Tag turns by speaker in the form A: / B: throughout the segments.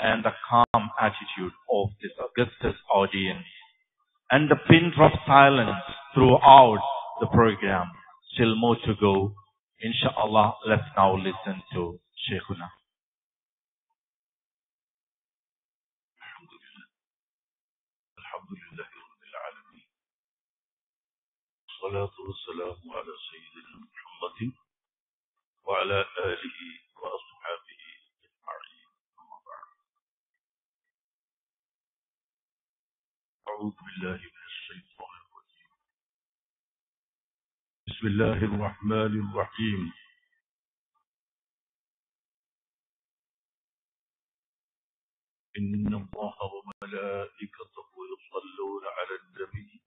A: and the calm attitude of this august audience and the pin drop silence throughout the program. Still more to go. Inshallah, let's now listen to Sheikhuna.
B: الحمد لله رب العالمين والصلاة والسلام على سيدنا محمد وعلى آله أعوذ بالله من الشيطان الرجيم. بسم الله الرحمن الرحيم. إن الله وملائكته يصلون على النبي.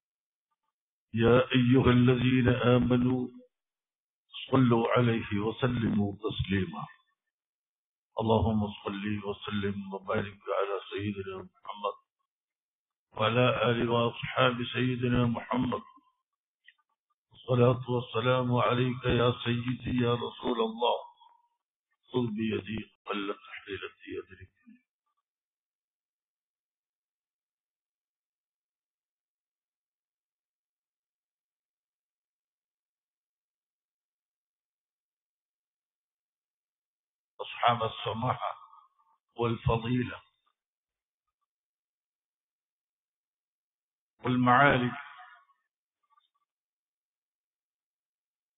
B: يا أيها الذين آمنوا صلوا عليه وسلموا تسليما. اللهم صل وسلم وبارك على سيدنا محمد وعلى آله وأصحاب سيدنا محمد. الصلاة والسلام عليك يا سيدي يا رسول الله. خذ بيدي قلت حيلتي يدركني أصحاب السماحة والفضيلة. والمعالي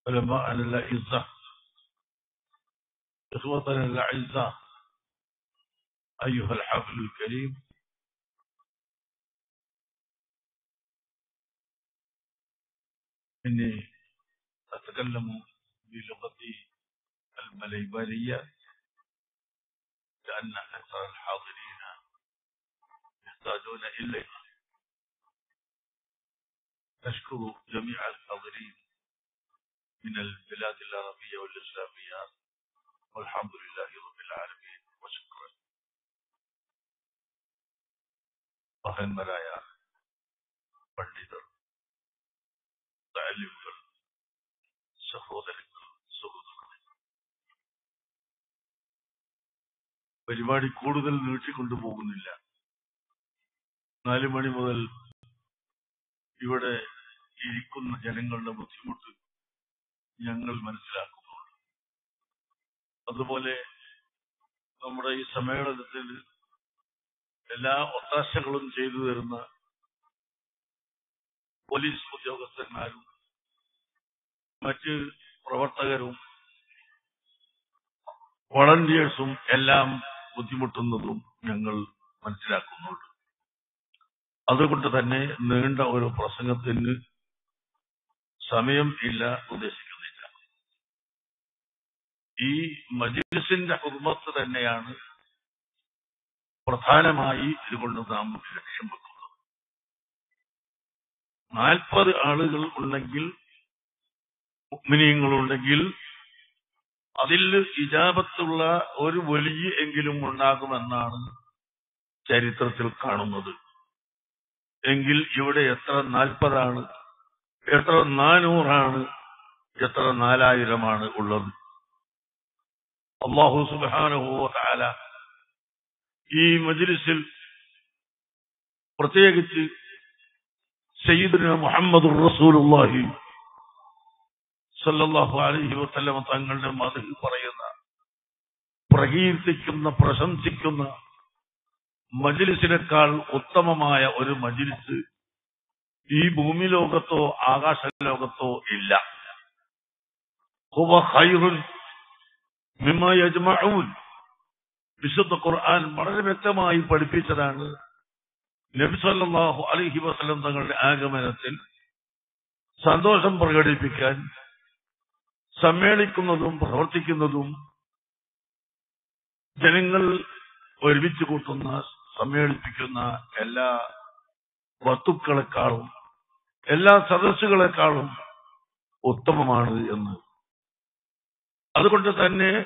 B: علماءنا الأعزاء. إخوتنا الأعزاء. أيها الحفل الكريم. إني أتكلم بلغتي المليبانية لأن أكثر الحاضرين يحتاجون إليها. أشكر جميع الحاضرين من البلاد العربية والإسلامية والحمد لله رب العالمين وشكرا മഹന്മരായ പണ്ഡിതർ താലിമുകൾ സഹോദരങ്ങൾ സുഹൃത്തുക്കൾ പരിപാടി കൂടുതൽ നീട്ടിക്കൊണ്ടു പോകുന്നില്ല നാല് മണി മുതൽ ഇവിടെ ഇരിക്കുന്ന ജനങ്ങളുടെ ബുദ്ധിമുട്ട് ഞങ്ങൾ മനസ്സിലാക്കുന്നുണ്ട്. അതുപോലെ നമ്മുടെ ഈ സമ്മേളനത്തിൽ എല്ലാ ഒത്താശകളും ചെയ്തു തരുന്ന പോലീസ് ഉദ്യോഗസ്ഥന്മാരും മറ്റ് പ്രവർത്തകരും വളണ്ടിയേഴ്സും എല്ലാം ബുദ്ധിമുട്ടുന്നതും ഞങ്ങൾ മനസ്സിലാക്കുന്നുണ്ട്. അതുകൊണ്ട് തന്നെ നീണ്ട ഒരു പ്രസംഗത്തിന് സമയം ഇല്ല ഉദ്ദേശിക്കുന്നില്ല. ഈ മജിലിസിന്റെ കുടുംബത്ത് തന്നെയാണ് പ്രധാനമായി ഇതുകൊണ്ട് നാം ലക്ഷ്യം വെക്കുന്നത്. നാൽപ്പത് ആളുകൾ ഉണ്ടെങ്കിൽ ഉണ്ടെങ്കിൽ അതിൽ ഇജാബത്തുള്ള ഒരു വലിയ എങ്കിലും ഉണ്ടാകുമെന്നാണ് ചരിത്രത്തിൽ കാണുന്നത്. എങ്കിൽ ഇവിടെ എത്ര നാൽപ്പതാണ്? എത്ര നാനൂറാണ്? എത്ര നാലായിരമാണ് ഉള്ളത്? അള്ളാഹു സുബാനുഭൂല ഈ മജിലിസിൽ പ്രത്യേകിച്ച് സയ്യിദിന് മുഹമ്മദ് റസൂലുള്ളാഹി സല്ലാഹു അലഹി വസ്ലമ തങ്ങളുടെ മതിൽ പറയുന്ന പ്രകീർത്തിക്കുന്ന പ്രശംസിക്കുന്ന മജ്ലിസിനേക്കാൾ ഉത്തമമായ ഒരു മജിലിസ് ഈ ഭൂമി ലോകത്തോ ആകാശ ലോകത്തോ ഇല്ല വിശുദ്ധ ഖുർആൻ വളരെ വ്യക്തമായി പഠിപ്പിച്ചതാണ് നബി അലഹി വസ്ലം തങ്ങളുടെ ആഗമനത്തിൽ സന്തോഷം പ്രകടിപ്പിക്കാൻ സമ്മേളിക്കുന്നതും പ്രവർത്തിക്കുന്നതും ജനങ്ങൾ ഒരുമിച്ച് കൂട്ടുന്ന സമ്മേളിപ്പിക്കുന്ന എല്ലാ വസ്തുക്കളെക്കാളും എല്ലാ സദസ്സുകളെക്കാളും ഉത്തമമാണ് എന്ന്. അതുകൊണ്ട് തന്നെ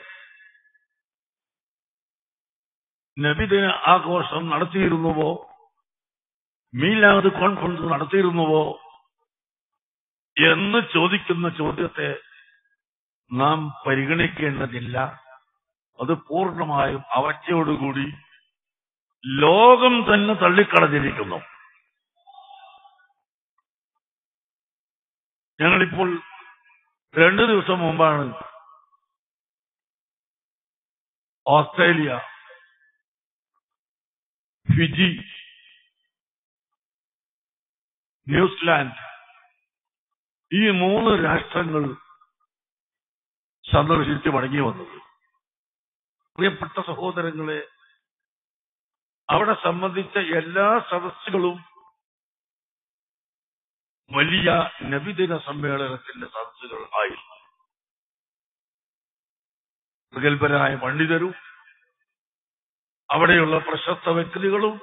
B: നബിദിന ആഘോഷം നടത്തിയിരുന്നുവോ? മീലാദ് കോൺഫറൻസ് നടത്തിയിരുന്നുവോ? എന്ന് ചോദിക്കുന്ന ചോദ്യത്തെ നാം പരിഗണിക്കേണ്ടതില്ല. അത് പൂർണമായും അവറ്റയോടുകൂടി ലോകം തന്നെ തള്ളിക്കളഞ്ഞിരിക്കുന്നു. ഞങ്ങളിപ്പോൾ രണ്ടു ദിവസം മുമ്പാണ് ഓസ്ട്രേലിയ ഫിജി ന്യൂസിലാൻഡ് ഈ മൂന്ന് രാഷ്ട്രങ്ങൾ സന്ദർശിച്ച് മടങ്ങി വന്നത്. പ്രിയപ്പെട്ട സഹോദരങ്ങളെ അവിടെ സംബന്ധിച്ച എല്ലാ സദസ്സുകളും വലിയ നബിദിന സമ്മേളനത്തിന്റെ സദസ്സുകൾ ആയിരുന്നു. പ്രഗത്ഭരായ പണ്ഡിതരും അവിടെയുള്ള പ്രശസ്ത വ്യക്തികളും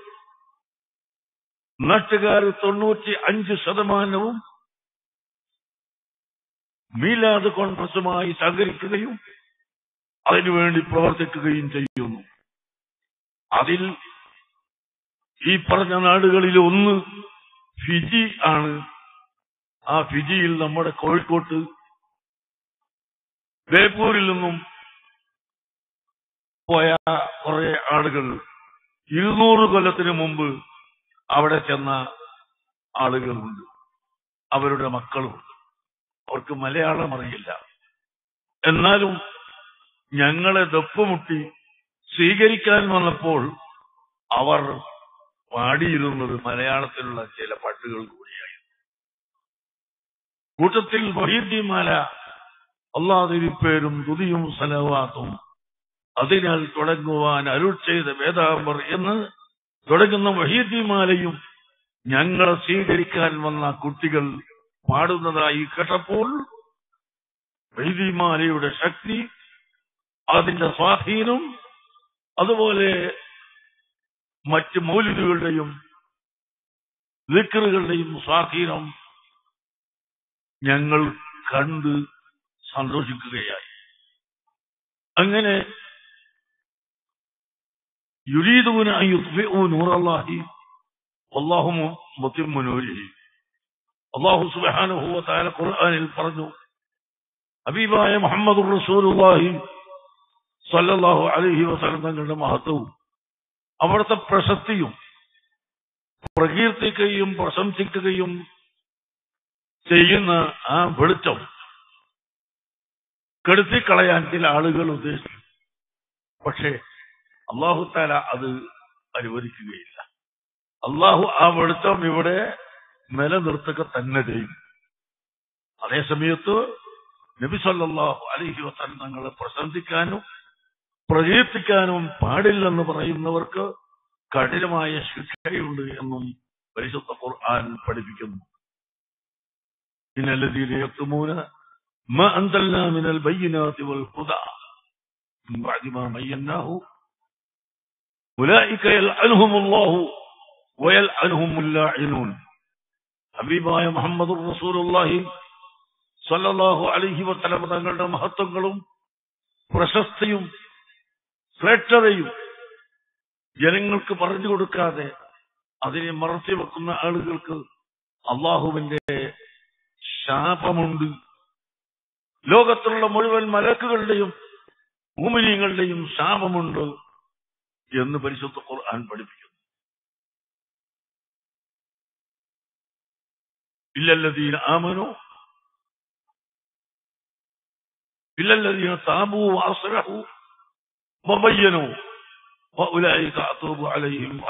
B: നാട്ടുകാർ തൊണ്ണൂറ്റി അഞ്ച് ശതമാനവും മീലാദ് കോൺഗ്രസുമായി സഹകരിക്കുകയും അതിനുവേണ്ടി പ്രവർത്തിക്കുകയും ചെയ്യുന്നു. അതിൽ ഈ പറഞ്ഞ നാടുകളിൽ ഒന്ന് ഫിജി ആണ്. ആ ഫിജിയിൽ നമ്മുടെ കോഴിക്കോട്ട് ബേപ്പൂരിൽ നിന്നും പോയ കുറെ ആളുകൾ ഇരുന്നൂറ് കൊല്ലത്തിന് മുമ്പ് അവിടെ ചെന്ന ആളുകളുണ്ട്. അവരുടെ മക്കളുണ്ട് അവർക്ക് മലയാളം അറിയില്ല. എന്നാലും ഞങ്ങളെ ദപ്പുമുട്ടി സ്വീകരിക്കാൻ വന്നപ്പോൾ അവർ പാടിയിരുന്നത് മലയാളത്തിലുള്ള ചില പാട്ടുകൾ കൂടിയായിരുന്നു. കൂട്ടത്തിൽ വഹീദ്യമാല അള്ളാതിരിപ്പേരും തുതിയും സലവാത്തും. അതിനാൽ തുടങ്ങുവാൻ അരുൾ ചെയ്ത വേദാംബർ എന്ന് തുടങ്ങുന്ന വഹീദ്യമാലയും ഞങ്ങളെ സ്വീകരിക്കാൻ വന്ന കുട്ടികൾ പാടുന്നതായി കേട്ടപ്പോൾ വൈദ്യമാലയുടെ ശക്തി അതിന്റെ സ്വാധീനം അതുപോലെ മറ്റ് മൗലികളുടെയും ദിക്കറുകളുടെയും സ്വാധീനം ഞങ്ങൾ കണ്ട് സന്തോഷിക്കുകയായി. അങ്ങനെ യുരീദൂന നൂറല്ലാഹി അള്ളാഹുമോ മുത്തിമ്മു നൂരിഹി അല്ലാഹു സുബ്ഹാനഹു വ ഖുർആനിൽ പറഞ്ഞു ഹബീബായ മുഹമ്മദ് റസൂലുല്ലാഹി സല്ലല്ലാഹു അലൈഹി വസല്ലം തങ്ങളുടെ മഹത്വവും അവിടുത്തെ പ്രശസ്തിയും പ്രകീർത്തിക്കുകയും പ്രശംസിക്കുകയും ചെയ്യുന്ന ആ വെളിച്ചം കെടുത്തിക്കളയാൻ ചില ആളുകൾ ഉദ്ദേശിച്ചു. പക്ഷേ അള്ളാഹുത്താല അത് അനുവദിക്കുകയില്ല. അള്ളാഹു ആ വെളിച്ചം ഇവിടെ നിലനിർത്തുക തന്നെ ചെയ്യും. അതേസമയത്ത് നബി സല്ലല്ലാഹു അലൈഹി വസല്ലം തങ്ങളെ പ്രശംസിക്കാനും പ്രകീർത്തിക്കാനും പാടില്ലെന്ന് പറയുന്നവർക്ക് കഠിനമായ ശിക്ഷയുണ്ട് എന്നും പരിശുദ്ധ ഖുർആൻ പഠിപ്പിക്കുന്നു إن الذين يكتمون ما أنزلنا من البينات والهدى من بعد ما بيناه أولئك يلعنهم الله ويلعنهم اللاعنون ഹബീബായ മുഹമ്മദ് റസൂലുള്ളാഹി സല്ലല്ലാഹു അലൈഹി വസല്ലം തങ്ങളുടെ മഹത്വങ്ങളും പ്രശസ്തിയും ശ്രേഷ്ഠതയും ജനങ്ങൾക്ക് പറഞ്ഞു കൊടുക്കാതെ അതിനെ മറച്ചു വെക്കുന്ന ആളുകൾക്ക് അള്ളാഹുവിന്റെ ശാപമുണ്ട്. ലോകത്തിലുള്ള മുഴുവൻ മലക്കുകളുടെയും ഭൂമിനിയങ്ങളുടെയും ശാപമുണ്ട് എന്ന് പരിശുദ്ധ ഖുർആൻ പഠിപ്പിക്കുന്നു. ഇല്ലല്ലതീന ആമനോ ഇല്ലല്ലതീന താബു വാസലഹു വബയ്യനു അലൈഹിം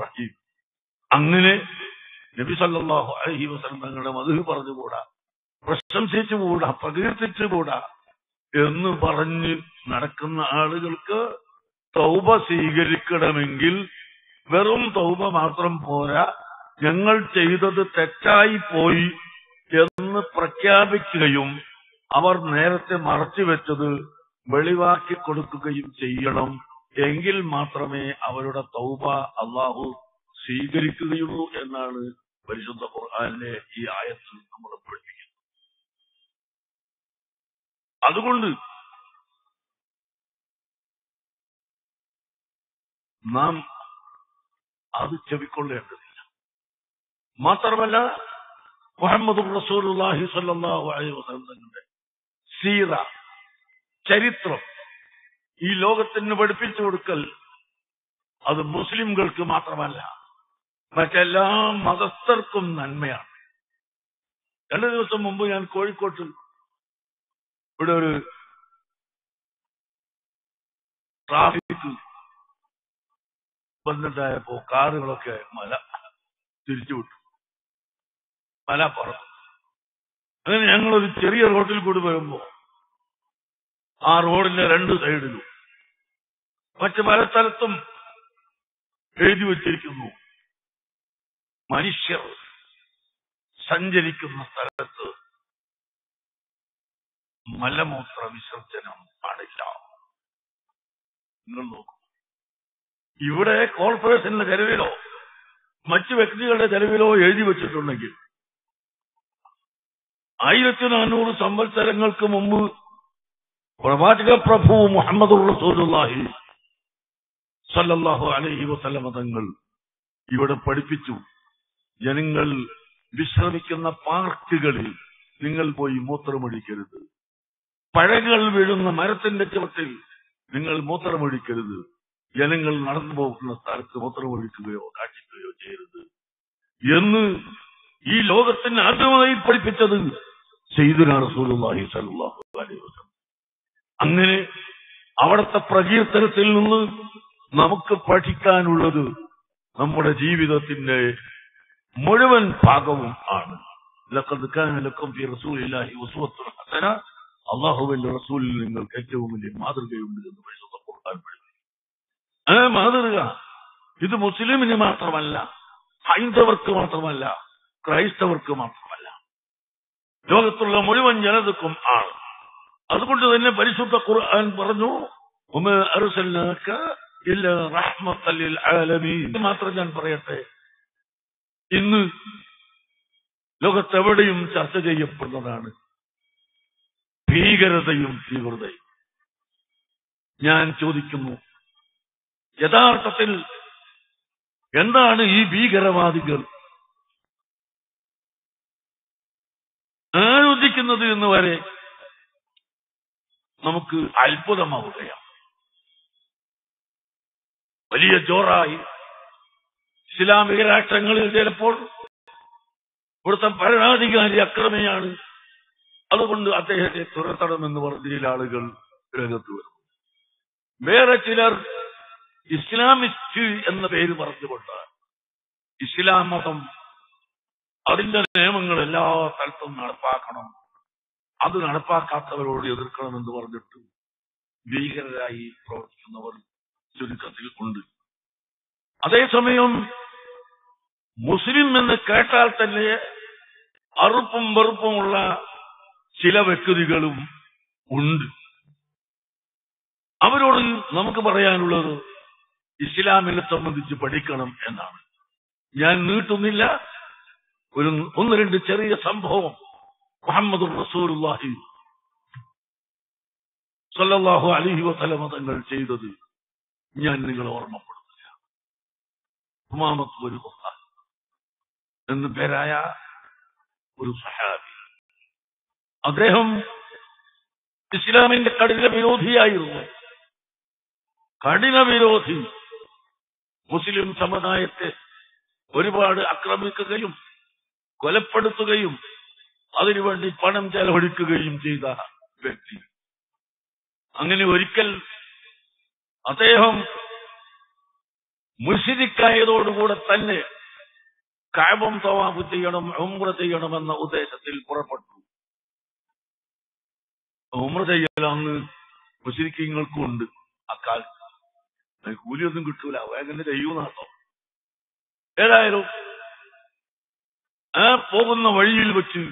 B: റഹീം. അങ്ങനെ നബി സല്ലല്ലാഹു അലൈഹി വസല്ലം തങ്ങളുടെ മധു പറഞ്ഞുകൂടാ. പ്രശംസിച്ചുകൂടാ പ്രകീർത്തിച്ചുകൂടാ എന്ന് പറഞ്ഞ് നടക്കുന്ന ആളുകൾക്ക് തൗബ സ്വീകരിക്കണമെങ്കിൽ വെറും തൗബ മാത്രം പോരാ. ഞങ്ങൾ ചെയ്തത് തെറ്റായി പോയി എന്ന് പ്രഖ്യാപിക്കുകയും അവർ നേരത്തെ മറച്ചുവെച്ചത് വെളിവാക്കി കൊടുക്കുകയും ചെയ്യണം. എങ്കിൽ മാത്രമേ അവരുടെ തൗബ അള്ളാഹു സ്വീകരിക്കുകയുള്ളൂ എന്നാണ് പരിശുദ്ധ ഖുർആാനിലെ ഈ ആയത്തിൽ നമ്മൾ പഠിപ്പിക്കുന്നത്. അതുകൊണ്ട് നാം അത് ചെവിക്കൊള്ളേണ്ടതില്ല. മാത്രമല്ല മുഹമ്മദ് സ്വല്ലല്ലാഹു അലൈഹി വസല്ലം തങ്ങളുടെ സീറ ചരിത്രം. ഈ ലോകത്തിന് പഠിപ്പിച്ചു കൊടുക്കൽ അത് മുസ്ലിംകൾക്ക് മാത്രമല്ല മറ്റെല്ലാ മതസ്ഥർക്കും നന്മയാണ്. രണ്ടു ദിവസം മുമ്പ് ഞാൻ കോഴിക്കോട്ടിൽ ഇവിടെ ഒരു ട്രാഫിക് ബന്ധുണ്ടായപ്പോ കാറുകളൊക്കെ മല തിരിച്ചുവിട്ടു മല പറന്നു. അങ്ങനെ ഞങ്ങളൊരു ചെറിയ റോഡിൽ കൂടി വരുമ്പോ ആ റോഡിന്റെ രണ്ട് സൈഡിലും. മറ്റു പല സ്ഥലത്തും എഴുതി വച്ചിരിക്കുന്നു. മനുഷ്യർ സഞ്ചരിക്കുന്ന സ്ഥലത്ത് മലമൂത്ര വിസർജനം പാടില്ല. നിങ്ങൾ നോക്കൂ. ഇവിടെ കോർപ്പറേഷന്റെ ചെലവിലോ മറ്റു വ്യക്തികളുടെ ചെലവിലോ എഴുതി വച്ചിട്ടുണ്ടെങ്കിൽ ആയിരത്തി നാനൂറ് സംവത്സരങ്ങൾക്ക് മുമ്പ് പ്രവാചക പ്രഭു മുഹമ്മദ് റസൂലുള്ളാഹി സല്ലല്ലാഹു അലൈഹി വസല്ലമ തങ്ങൾ ഇവിടെ പഠിപ്പിച്ചു. ജനങ്ങൾ വിശ്രമിക്കുന്ന പാർക്കുകളിൽ നിങ്ങൾ പോയി മൂത്രമൊഴിക്കരുത്. പഴങ്ങൾ വീഴുന്ന മരത്തിന്റെ ചുവട്ടിൽ നിങ്ങൾ മൂത്രമൊഴിക്കരുത്. ജനങ്ങൾ നടന്നു പോകുന്ന സ്ഥലത്ത് മൂത്രമൊഴിക്കുകയോ കാട്ടിക്കുകയോ ചെയ്യരുത്. എന്ന് ഈ ലോകത്തിന് ആദ്യമായി പഠിപ്പിച്ചത് ചെയ്തു റസൂലുള്ളാഹി സ്വല്ലല്ലാഹു അലൈഹി വസല്ലം. അങ്ങനെ അവിടുത്തെ പ്രകീർത്തനത്തിൽ നിന്ന് നമുക്ക് പഠിക്കാനുള്ളത് നമ്മുടെ ജീവിതത്തിന്റെ മുഴുവൻ ഭാഗവും ആണ്. അള്ളാഹുവിന്റെ റസൂലിൽ നിങ്ങൾക്ക് ഏറ്റവും വലിയ മാതൃകയുണ്ട് എന്ന് പരിശുദ്ധ ഖുർആൻ ആ മാതൃക ഇത് മുസ്ലിമിന് മാത്രമല്ല ഹൈന്ദവർക്ക് മാത്രമല്ല ക്രൈസ്തവർക്ക് മാത്രമല്ല. ലോകത്തുള്ള മുഴുവൻ ജനതക്കും ആണ്. അതുകൊണ്ട് തന്നെ പരിശുദ്ധ ഖുർആൻ പറഞ്ഞു മാത്രം ഞാൻ പറയട്ടെ. ഇന്ന് ലോകത്തെവിടെയും ചർച്ച ചെയ്യപ്പെടുന്നതാണ് ഭീകരതയും തീവ്രതയും. ഞാൻ ചോദിക്കുന്നു യഥാർത്ഥത്തിൽ എന്താണ് ഈ ഭീകരവാദികൾ ആലോചിക്കുന്നത് എന്ന് വരെ നമുക്ക് അത്ഭുതമാവുകയാണ്. വലിയ ജോറായി. ഇസ്ലാമിക രാഷ്ട്രങ്ങളിൽ ചിലപ്പോൾ ഇവിടുത്തെ ഭരണാധികാരി അക്രമിയാണ്. അതുകൊണ്ട് അദ്ദേഹത്തെ തുരത്തണമെന്ന് പറഞ്ഞ ചില ആളുകൾ രംഗത്ത് വരും വേറെ ചിലർ ഇസ്ലാമിസ്റ്റ് എന്ന പേര് പറഞ്ഞുകൊണ്ട് ഇസ്ലാം മതം അതിന്റെ നിയമങ്ങൾ എല്ലാ സ്ഥലത്തും നടപ്പാക്കണം. അത് നടപ്പാക്കാത്തവരോട് എതിർക്കണമെന്ന് പറഞ്ഞിട്ട് ഭീകരരായി പ്രവർത്തിക്കുന്നവർ ചുരുക്കത്തിൽ ഉണ്ട്. അതേസമയം മുസ്ലിം എന്ന് കേട്ടാൽ തന്നെ അറുപ്പും വെറുപ്പുമുള്ള ചില വ്യക്തികളും ഉണ്ട്. അവരോട് നമുക്ക് പറയാനുള്ളത് ഇസ്ലാമിനെ സംബന്ധിച്ച് പഠിക്കണം എന്നാണ്. ഞാൻ നീട്ടുന്നില്ല. ഒരു ഒന്ന് രണ്ട് ചെറിയ സംഭവം. മുഹമ്മദ് റസൂലുള്ളാഹി. സല്ലല്ലാഹു അലൈഹി വസല്ലമ തങ്ങൾ ചെയ്തത് ഞാൻ നിങ്ങളെ ഓർമ്മപ്പെടുത്തില്ല ഉമാമത്ത് ഒരു എന്ന് പേരായ ഒരു സഹാബി. അദ്ദേഹം ഇസ്ലാമിന്റെ കഠിന വിരോധിയായിരുന്നു. കഠിന വിരോധി. മുസ്ലിം സമുദായത്തെ ഒരുപാട് ആക്രമിക്കുകയും കൊലപ്പെടുത്തുകയും അതിനുവേണ്ടി പണം ചെലവഴിക്കുകയും ചെയ്ത വ്യക്തി. അങ്ങനെ ഒരിക്കൽ അദ്ദേഹം മുഷിരിക്കായതോടുകൂടെ തന്നെ കാബം തവാഫ് ചെയ്യണം ഉമ്ര ചെയ്യണമെന്ന ഉദ്ദേശത്തിൽ പുറപ്പെട്ടു. ഉമ്ര ചെയ്യലാന്ന് മുഷിരിക്കങ്ങൾക്കും ഉണ്ട് അക്കാലത്ത്. കൂലിയൊന്നും കിട്ടൂല വേഗം ചെയ്യൂന്നാട്ടോ ഏതായാലും ആ പോകുന്ന വഴിയിൽ വെച്ച്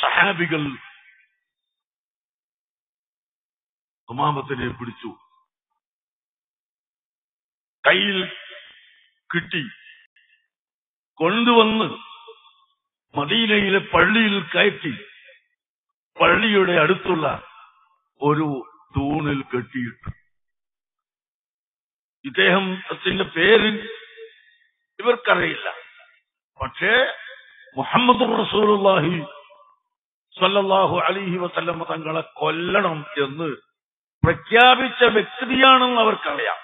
B: സഹാബികൾ ഉമാമത്തിനെ പിടിച്ചു. കയ്യിൽ കിട്ടി. കൊണ്ടുവന്ന് മദീനയിലെ പള്ളിയിൽ കയറ്റി. പള്ളിയുടെ അടുത്തുള്ള ഒരു തൂണിൽ കെട്ടിയിട്ടു. ഇദ്ദേഹം അതിന്റെ പേര് ഇവർക്കറിയില്ല. പക്ഷേ മുഹമ്മദ് റസൂലുള്ളാഹി സല്ലല്ലാഹു അലിഹി വസല്ലം തങ്ങളെ കൊല്ലണം എന്ന് പ്രഖ്യാപിച്ച വ്യക്തിയാണെന്ന് അവർക്കറിയാം.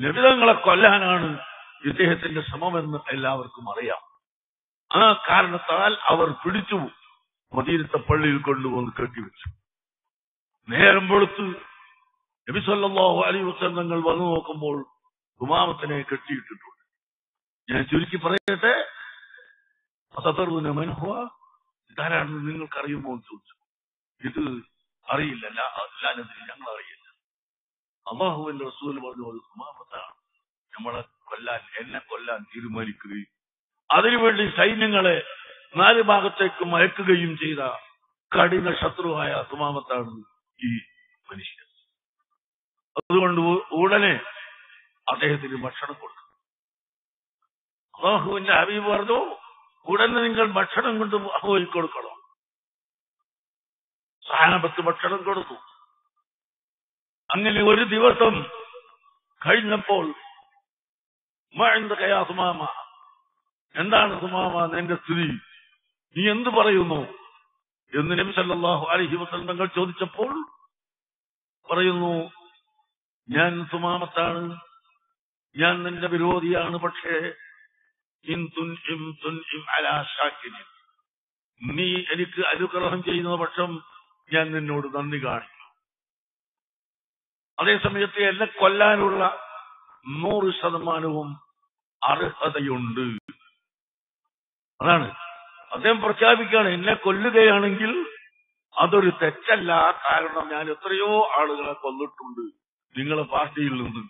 B: ലളിതങ്ങളെ കൊല്ലാനാണ് ഇദ്ദേഹത്തിന്റെ ശ്രമമെന്ന് എല്ലാവർക്കും അറിയാം. ആ കാരണത്താൽ അവർ പിടിച്ചു മദീനത്തെ പള്ളിയിൽ കൊണ്ടുവന്ന് കെട്ടിവെച്ചു. നേരം വെളുത്ത് നബിസല്ലാഹു അലി വസന്തങ്ങൾ വന്നു നോക്കുമ്പോൾ ഉമാമത്തിനെ കെട്ടിയിട്ടിട്ടുണ്ട്. ഞാൻ ചുരുക്കി പറയട്ടെ? അസതറുവിന് മനഹുവ ഇതാരാണെന്ന് നിങ്ങൾക്കറിയുമോ എന്ന് ചോദിച്ചു. ഇത് അറിയില്ല. ലാനതിരി ഞങ്ങൾ അറിയില്ല അള്ളാഹുവിന്റെ റസൂൽ പറഞ്ഞു അത് സുമാമത്താണ്. നമ്മളെ കൊല്ലാൻ എന്നെ കൊല്ലാൻ തീരുമാനിക്കുകയും അതിനുവേണ്ടി സൈന്യങ്ങളെ നാല് ഭാഗത്തേക്ക് മയക്കുകയും ചെയ്ത കഠിന ശത്രുവായ സുമാമത്താണ് ഈ മനുഷ്യൻ. അതുകൊണ്ട് ഉടനെ അദ്ദേഹത്തിന് ഭക്ഷണം കൊടുക്കും അള്ളാഹുവിന്റെ ഹബീബ് പറഞ്ഞു ഉടനെ നിങ്ങൾ ഭക്ഷണം കൊണ്ട് പോയി കൊടുക്കണം. സഹാനപത്ത് ഭക്ഷണം കൊടുത്തു. അങ്ങനെ ഒരു ദിവസം കഴിഞ്ഞപ്പോൾ മഴന്തകയാ സുമാമ. എന്താണ് സുമാമ നിന്റെ സ്ഥിതി? നീ എന്ത് പറയുന്നു? എന്ന് നബി അലൈഹി വസല്ലം തങ്ങൾ ചോദിച്ചപ്പോൾ പറയുന്നു ഞാൻ സുമാമത്താണ്. ഞാൻ നിന്റെ വിരോധിയാണ്. പക്ഷേ നീ എനിക്ക് അനുഗ്രഹം ചെയ്യുന്ന പക്ഷം ഞാൻ നിന്നോട് നന്ദി കാണിക്കും അതേസമയത്ത് എന്നെ കൊല്ലാനുള്ള നൂറ് ശതമാനവും അർഹതയുണ്ട്. അതാണ്. അദ്ദേഹം പ്രഖ്യാപിക്കുകയാണ് എന്നെ കൊല്ലുകയാണെങ്കിൽ അതൊരു തെറ്റല്ല. കാരണം ഞാൻ എത്രയോ ആളുകളെ കൊന്നിട്ടുണ്ട് നിങ്ങളെ പാർട്ടിയിൽ നിന്ന്.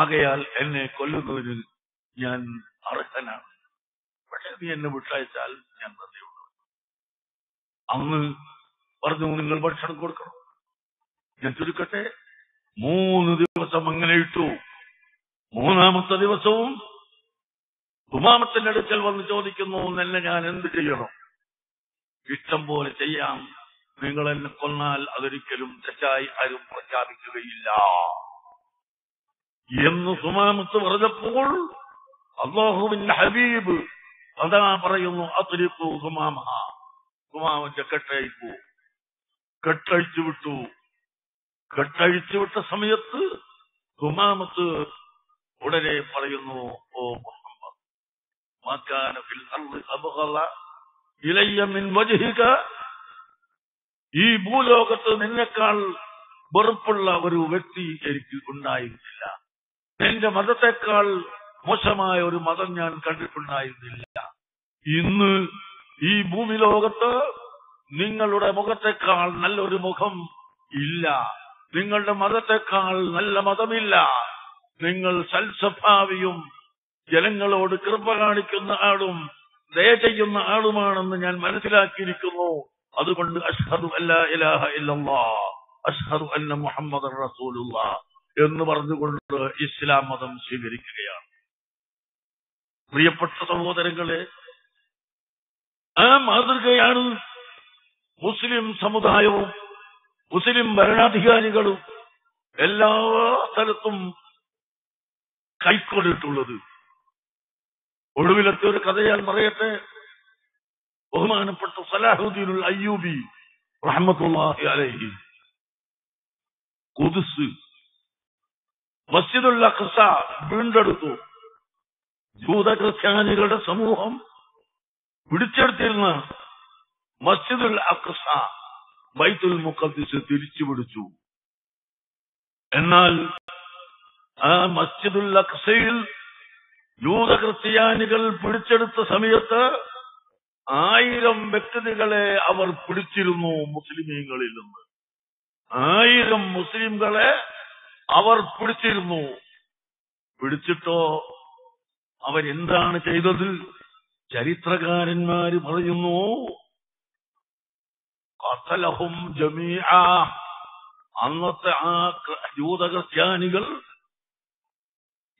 B: ആകയാൽ എന്നെ കൊല്ലുന്നതിന് ഞാൻ അർഹനാണ്. പക്ഷെ നീ എന്നെ വിട്ടയച്ചാൽ ഞാൻ നന്ദിയുള്ളൂ അന്ന് പറഞ്ഞു നിങ്ങൾ ഭക്ഷണം കൊടുക്കണം. ഞാൻ ചുരുക്കട്ടെ മൂന്ന് ദിവസം അങ്ങനെ ഇട്ടു. മൂന്നാമത്തെ ദിവസവും ഉമാമത്തിന്റെ അടുക്കൽ വന്ന് ചോദിക്കുന്നു എന്നെ ഞാൻ എന്ത് ചെയ്യണം? ഇഷ്ടം പോലെ ചെയ്യാം. നിങ്ങൾ എന്നെ കൊന്നാൽ അതൊരിക്കലും തെറ്റായി ആരും പ്രഖ്യാപിക്കുകയില്ല. എന്ന് സുമാമത്ത് പറഞ്ഞപ്പോൾ അള്ളാഹുവിന്റെ ഹബീബ്. അതാ പറയുന്നു അതിരിപ്പു സുമാമ സുമാമന്റെ കെട്ടഴിപ്പു കെട്ടഴിച്ചു വിട്ടു. കെട്ടഴിച്ചു വിട്ട സമയത്ത് സുമാമത്ത് ഉടനെ പറയുന്നു ഓ മുഹമ്മദ് മാക്കാന ഫിൽ മിൻ വജ്ഹിക. ഈ ഭൂലോകത്ത് നിന്നെക്കാൾ വെറുപ്പുള്ള ഒരു വ്യക്തി എനിക്ക് ഉണ്ടായിരുന്നില്ല. നിന്റെ മതത്തെക്കാൾ മോശമായ ഒരു മതം ഞാൻ കണ്ടിട്ടുണ്ടായിരുന്നില്ല. ഇന്ന് ഈ ഭൂമി ലോകത്ത് നിങ്ങളുടെ മുഖത്തെക്കാൾ നല്ലൊരു മുഖം ഇല്ല. നിങ്ങളുടെ മതത്തെക്കാൾ നല്ല മതമില്ല. നിങ്ങൾ സൽസ്വഭാവിയും ജനങ്ങളോട് കൃപ കാണിക്കുന്ന ആളും ദയ ചെയ്യുന്ന ആളുമാണെന്ന് ഞാൻ മനസ്സിലാക്കിയിരിക്കുന്നു. അതുകൊണ്ട് അഷ്ഹദു അല്ല ഇലാഹ ഇല്ലല്ലാ അഷ്ഹദു അന്ന മുഹമ്മദ് റസൂലുള്ള എന്ന് പറഞ്ഞുകൊണ്ട് ഇസ്ലാം മതം സ്വീകരിക്കുകയാണ്. പ്രിയപ്പെട്ട സഹോദരങ്ങളെ ആ മാതൃകയാണ് മുസ്ലിം സമുദായവും മുസ്ലിം ഭരണാധികാരികളും എല്ലാ സ്ഥലത്തും കൈക്കൊണ്ടിട്ടുള്ളത്. ഒടുവിലത്തെ ഒരു കഥ ഞാൻ പറയട്ടെ. ബഹുമാനപ്പെട്ട സലാഹുദ്ദീനുൽ അയ്യൂബി റഹ്മത്തുള്ളാഹി അലൈഹി. കുതിസ് മസ്ജിദുൽ വീണ്ടെടുത്തു. ജൂത ക്രിസ്ത്യാനികളുടെ സമൂഹം പിടിച്ചെടുത്തിരുന്ന മസ്ജിദുൽ അക്സ ബൈത്തുൽ മുഖദ്ദിസ് തിരിച്ചു പിടിച്ചു എന്നാൽ ആ മസ്ജിദുൽ അക്സയിൽ ജൂത ക്രിസ്ത്യാനികൾ പിടിച്ചെടുത്ത സമയത്ത് ആയിരം വ്യക്തികളെ അവർ പിടിച്ചിരുന്നു മുസ്ലിമീങ്ങളിൽ നിന്ന്. ആയിരം മുസ്ലിംകളെ അവർ പിടിച്ചിരുന്നു. പിടിച്ചിട്ടോ അവരെന്താണ് ചെയ്തത് ചരിത്രകാരന്മാര് പറയുന്നു? കത്തലഹും ജമീഅ. അന്നത്തെ ആ ജൂത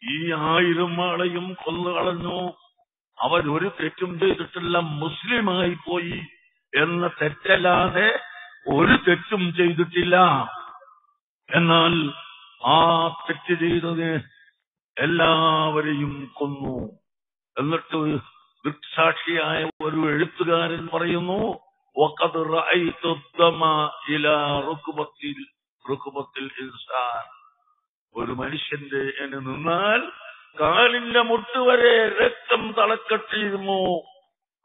B: ഈ ആയിരം ആളെയും കൊന്നുകളഞ്ഞു. അവരൊരു തെറ്റും ചെയ്തിട്ടില്ല മുസ്ലിമായി പോയി എന്ന തെറ്റല്ലാതെ ഒരു തെറ്റും ചെയ്തിട്ടില്ല. എന്നാൽ ആ തെറ്റ് ചെയ്തതിന് എല്ലാവരെയും കൊന്നു. എന്നിട്ട് ദൃക്സാക്ഷിയായ ഒരു എഴുത്തുകാരൻ പറയുന്നു ഒരു മനുഷ്യന്റെ എന്നെ നിന്നാൽ കാലിന്റെ മുട്ടുവരെ രക്തം തളക്കെട്ടിയിരുന്നു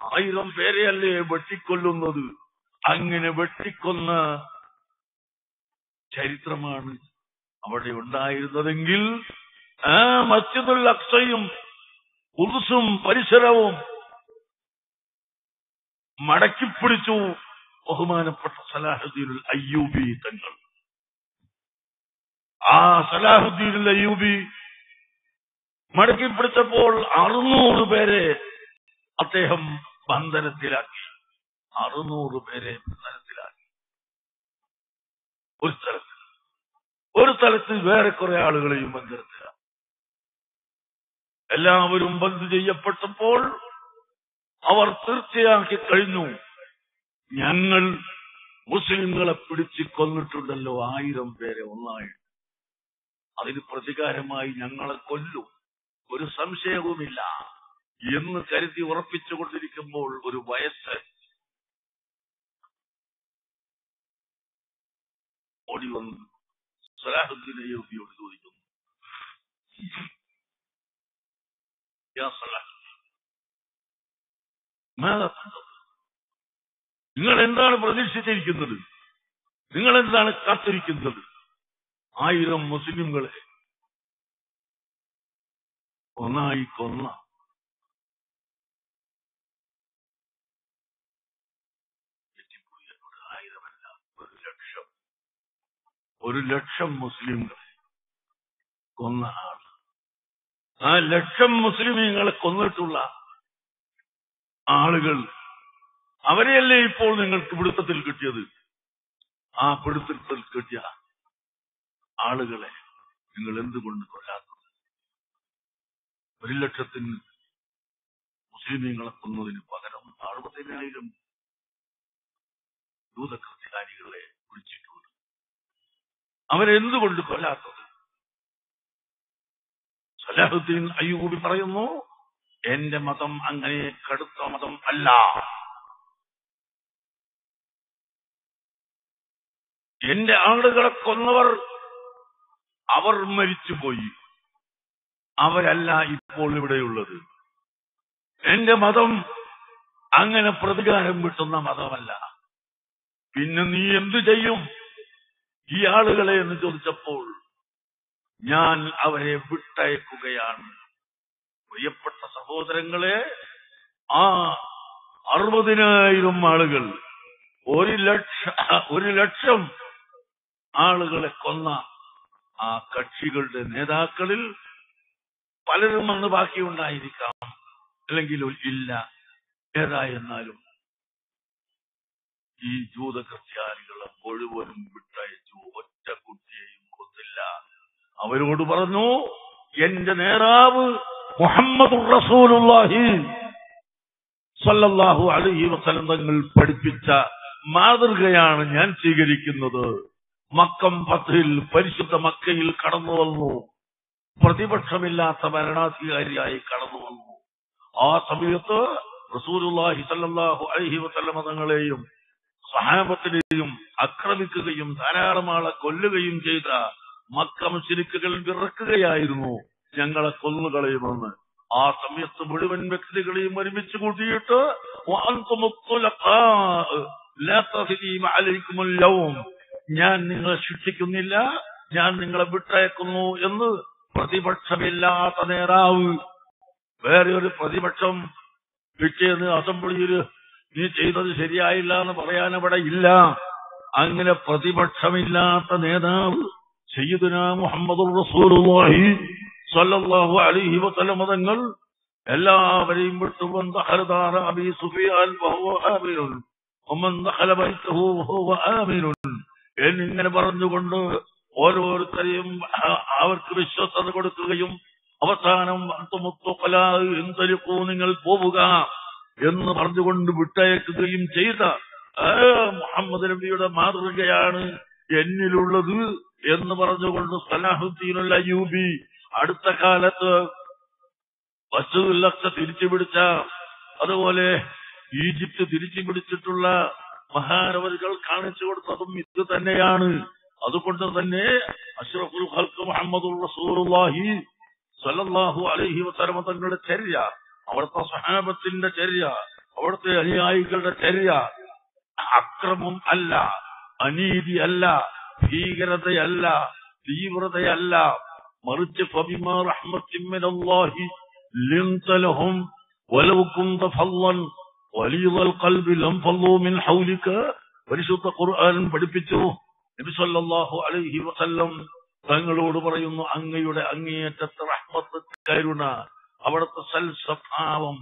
B: ആയിരം പേരെയല്ലേ വെട്ടിക്കൊല്ലുന്നത്? അങ്ങനെ വെട്ടിക്കൊന്ന ചരിത്രമാണ് അവിടെ ഉണ്ടായിരുന്നതെങ്കിൽ ആ മസ്ജിദുൽ അക്സയും ഉറുസും പരിസരവും മടക്കിപ്പിടിച്ചു ബഹുമാനപ്പെട്ട സലാഹുദ്ദീൻ അയ്യൂബി തങ്ങൾ. ആ സലാഹുദ്ദീൻ അയ്യൂബി മടക്കിപ്പിടിച്ചപ്പോൾ അറുന്നൂറ് പേരെ അദ്ദേഹം ബന്ധനത്തിലാക്കി. അറുന്നൂറ് പേരെ ബന്ധനത്തിലാക്കി. ഒരു സ്ഥലത്ത്. ഒരു സ്ഥലത്ത് വേറെ കുറെ ആളുകളെയും ബന്ധനത്തിലാക്കി. എല്ലാവരും ബന്ദ് ചെയ്യപ്പെട്ടപ്പോൾ അവർ തീർച്ചയാക്കി കഴിഞ്ഞു. ഞങ്ങൾ മുസ്ലിങ്ങളെ പിടിച്ച് കൊന്നിട്ടുണ്ടല്ലോ ആയിരം പേരെ ഒന്നായിട്ട്. അതിന് പ്രതികാരമായി ഞങ്ങളെ കൊല്ലും. ഒരു സംശയവുമില്ല. എന്ന് കരുതി ഉറപ്പിച്ചുകൊണ്ടിരിക്കുമ്പോൾ ഒരു വയസ്സ്. ഓടി വന്നു അയ്യൂബിയോട് ചോദിക്കുന്നു. യാ صلاح? നിങ്ങൾ എന്താണ് പ്രതീക്ഷിച്ചിരിക്കുന്നത്? നിങ്ങൾ എന്താണ് കാത്തിരിക്കുന്നത്? ആയിരം മുസ്ലിങ്ങളെ ഒന്നായി കൊന്ന ആയിരമല്ല ഒരു ലക്ഷം. ഒരു ലക്ഷം മുസ്ലിങ്ങളെ കൊന്ന ആൾ ആ ലക്ഷം മുസ്ലിമീങ്ങളെ കൊന്നിട്ടുള്ള ആളുകൾ അവരെയല്ലേ ഇപ്പോൾ നിങ്ങൾക്ക് പിടുത്തത്തിൽ കിട്ടിയത്? ആ പിടുത്തത്തിൽ കിട്ടിയ ആളുകളെ നിങ്ങൾ എന്തുകൊണ്ട് കൊല്ലാത്തത്? ഒരു ലക്ഷത്തിന് മുസ്ലിമീങ്ങളെ കൊന്നതിന് പകരം അറുപതിനായിരം ദൂതക്രിസ്ത്യാനികളെ വിളിച്ചിട്ടുണ്ട് അവരെന്തുകൊണ്ട് കൊല്ലാത്തത്? സലാഹുദ്ദീൻ അയ്യൂബി പറയുന്നു എന്റെ മതം അങ്ങനെ കടുത്ത മതം അല്ല. എന്റെ ആളുകളെ കൊന്നവർ അവർ മരിച്ചുപോയി. അവരല്ല ഇപ്പോൾ ഇവിടെയുള്ളത്. എന്റെ മതം അങ്ങനെ പ്രതികാരം കിട്ടുന്ന മതമല്ല. പിന്നെ നീ എന്തു ചെയ്യും? ഈ ആളുകളെ എന്ന് ചോദിച്ചപ്പോൾ ഞാൻ അവരെ വിട്ടയക്കുകയാണ്. പ്രിയപ്പെട്ട സഹോദരങ്ങളെ ആ അറുപതിനായിരം ആളുകൾ ഒരു ലക്ഷ ഒരു ലക്ഷം ആളുകളെ കൊന്ന ആ കക്ഷികളുടെ നേതാക്കളിൽ പലരും അന്ന് ബാക്കിയുണ്ടായിരിക്കാം അല്ലെങ്കിൽ ഇല്ല. ഏതായിരുന്നാലും ഈ ജൂത മുഴുവനും വിട്ടയച്ചു ഒറ്റ അവരോട് പറഞ്ഞു എന്റെ നേതാവ് മുഹമ്മദ് റസൂലുള്ളാഹി സല്ലല്ലാഹു അലൈഹി വസല്ലം തങ്ങൾ പഠിപ്പിച്ച മാതൃകയാണ് ഞാൻ സ്വീകരിക്കുന്നത്. മക്കം പത്തിൽ പരിശുദ്ധ മക്കയിൽ കടന്നു വന്നു. പ്രതിപക്ഷമില്ലാത്ത ഭരണാധികാരിയായി കടന്നു വന്നു. ആ സമയത്ത് റസൂലുള്ളാഹി സല്ലല്ലാഹു അലൈഹി വസല്ലം തങ്ങളെയും സഹാബത്തിനെയും ആക്രമിക്കുകയും ധാരാളം ആളെ കൊല്ലുകയും ചെയ്ത മക്കം മുശരിക്കുകൾ വിറക്കുകയായിരുന്നു. ഞങ്ങളെ കൊന്നുകളയുമെന്ന്. ആ സമയത്ത് മുഴുവൻ വ്യക്തികളെയും ഒരുമിച്ച് കൂട്ടിയിട്ട് ഞാൻ നിങ്ങളെ ശിക്ഷിക്കുന്നില്ല ഞാൻ നിങ്ങളെ വിട്ടയക്കുന്നു എന്ന് പ്രതിപക്ഷമില്ലാത്ത നേതാവ്. വേറെ ഒരു പ്രതിപക്ഷം പിറ്റേന്ന് അസംബ്ലിയിൽ നീ ചെയ്തത് ശരിയായില്ല എന്ന് പറയാനവിടെ ഇല്ല. അങ്ങനെ പ്രതിപക്ഷമില്ലാത്ത നേതാവ് സയ്യിദുന മുഹമ്മദ് റസൂലുള്ളാഹി സ്വല്ലല്ലാഹു അലൈഹി വസല്ലം തങ്ങൾ എല്ലാവരെയും വിട്ടു ദഖലദാറ അബി സുഫിയാൻ വഹുവ ആമിനുൻ. വമൻ ദഖല ബൈതഹു വഹുവ ആമിനുൻ. എന്നിങ്ങനെ പറഞ്ഞുകൊണ്ട് ഓരോരുത്തരെയും അവർക്ക് വിശ്വസത കൊടുക്കുകയും അവസാനം എന്തരിപ്പോ നിങ്ങൾ പോവുക എന്ന് പറഞ്ഞുകൊണ്ട് വിട്ടയക്കുകയും ചെയ്ത മുഹമ്മദ് നബിയുടെ മാതൃകയാണ് എന്നിലുള്ളത്. എന്ന് പറഞ്ഞുകൊണ്ട് സലാഹുദ്ദീനുൽ അയ്യൂബി അടുത്ത കാലത്ത് വസുലക്ഷ തിരിച്ചു പിടിച്ച അതുപോലെ ഈജിപ്ത് തിരിച്ചു പിടിച്ചിട്ടുള്ള മഹാനവധികൾ കാണിച്ചു കൊടുത്തതും ഇത് തന്നെയാണ്. അതുകൊണ്ട് തന്നെ അഷ്റഫുൽ ഖൽക്ക് മുഹമ്മദുർ റസൂലുള്ളാഹി സല്ലല്ലാഹു അലൈഹി തങ്ങളുടെ ചര്യ അവിടുത്തെ സഹാബത്തിന്റെ ചര്യ അവിടുത്തെ അനുയായികളുടെ ചര്യ അക്രമം അല്ല അനീതി അല്ല. ഭീകരതയല്ല തീവ്രതയല്ല. മറിച്ച് പരിശുദ്ധ ഖുർആൻ പഠിപ്പിച്ചു. നബി സല്ലല്ലാഹു അലൈഹി വസല്ലം തങ്ങളോട് പറയുന്നു അങ്ങയുടെ അങ്ങേയറ്റത്തെ റഹ്മത്ത് കരുണ അവിടുത്തെ സൽ സ്വഭാവം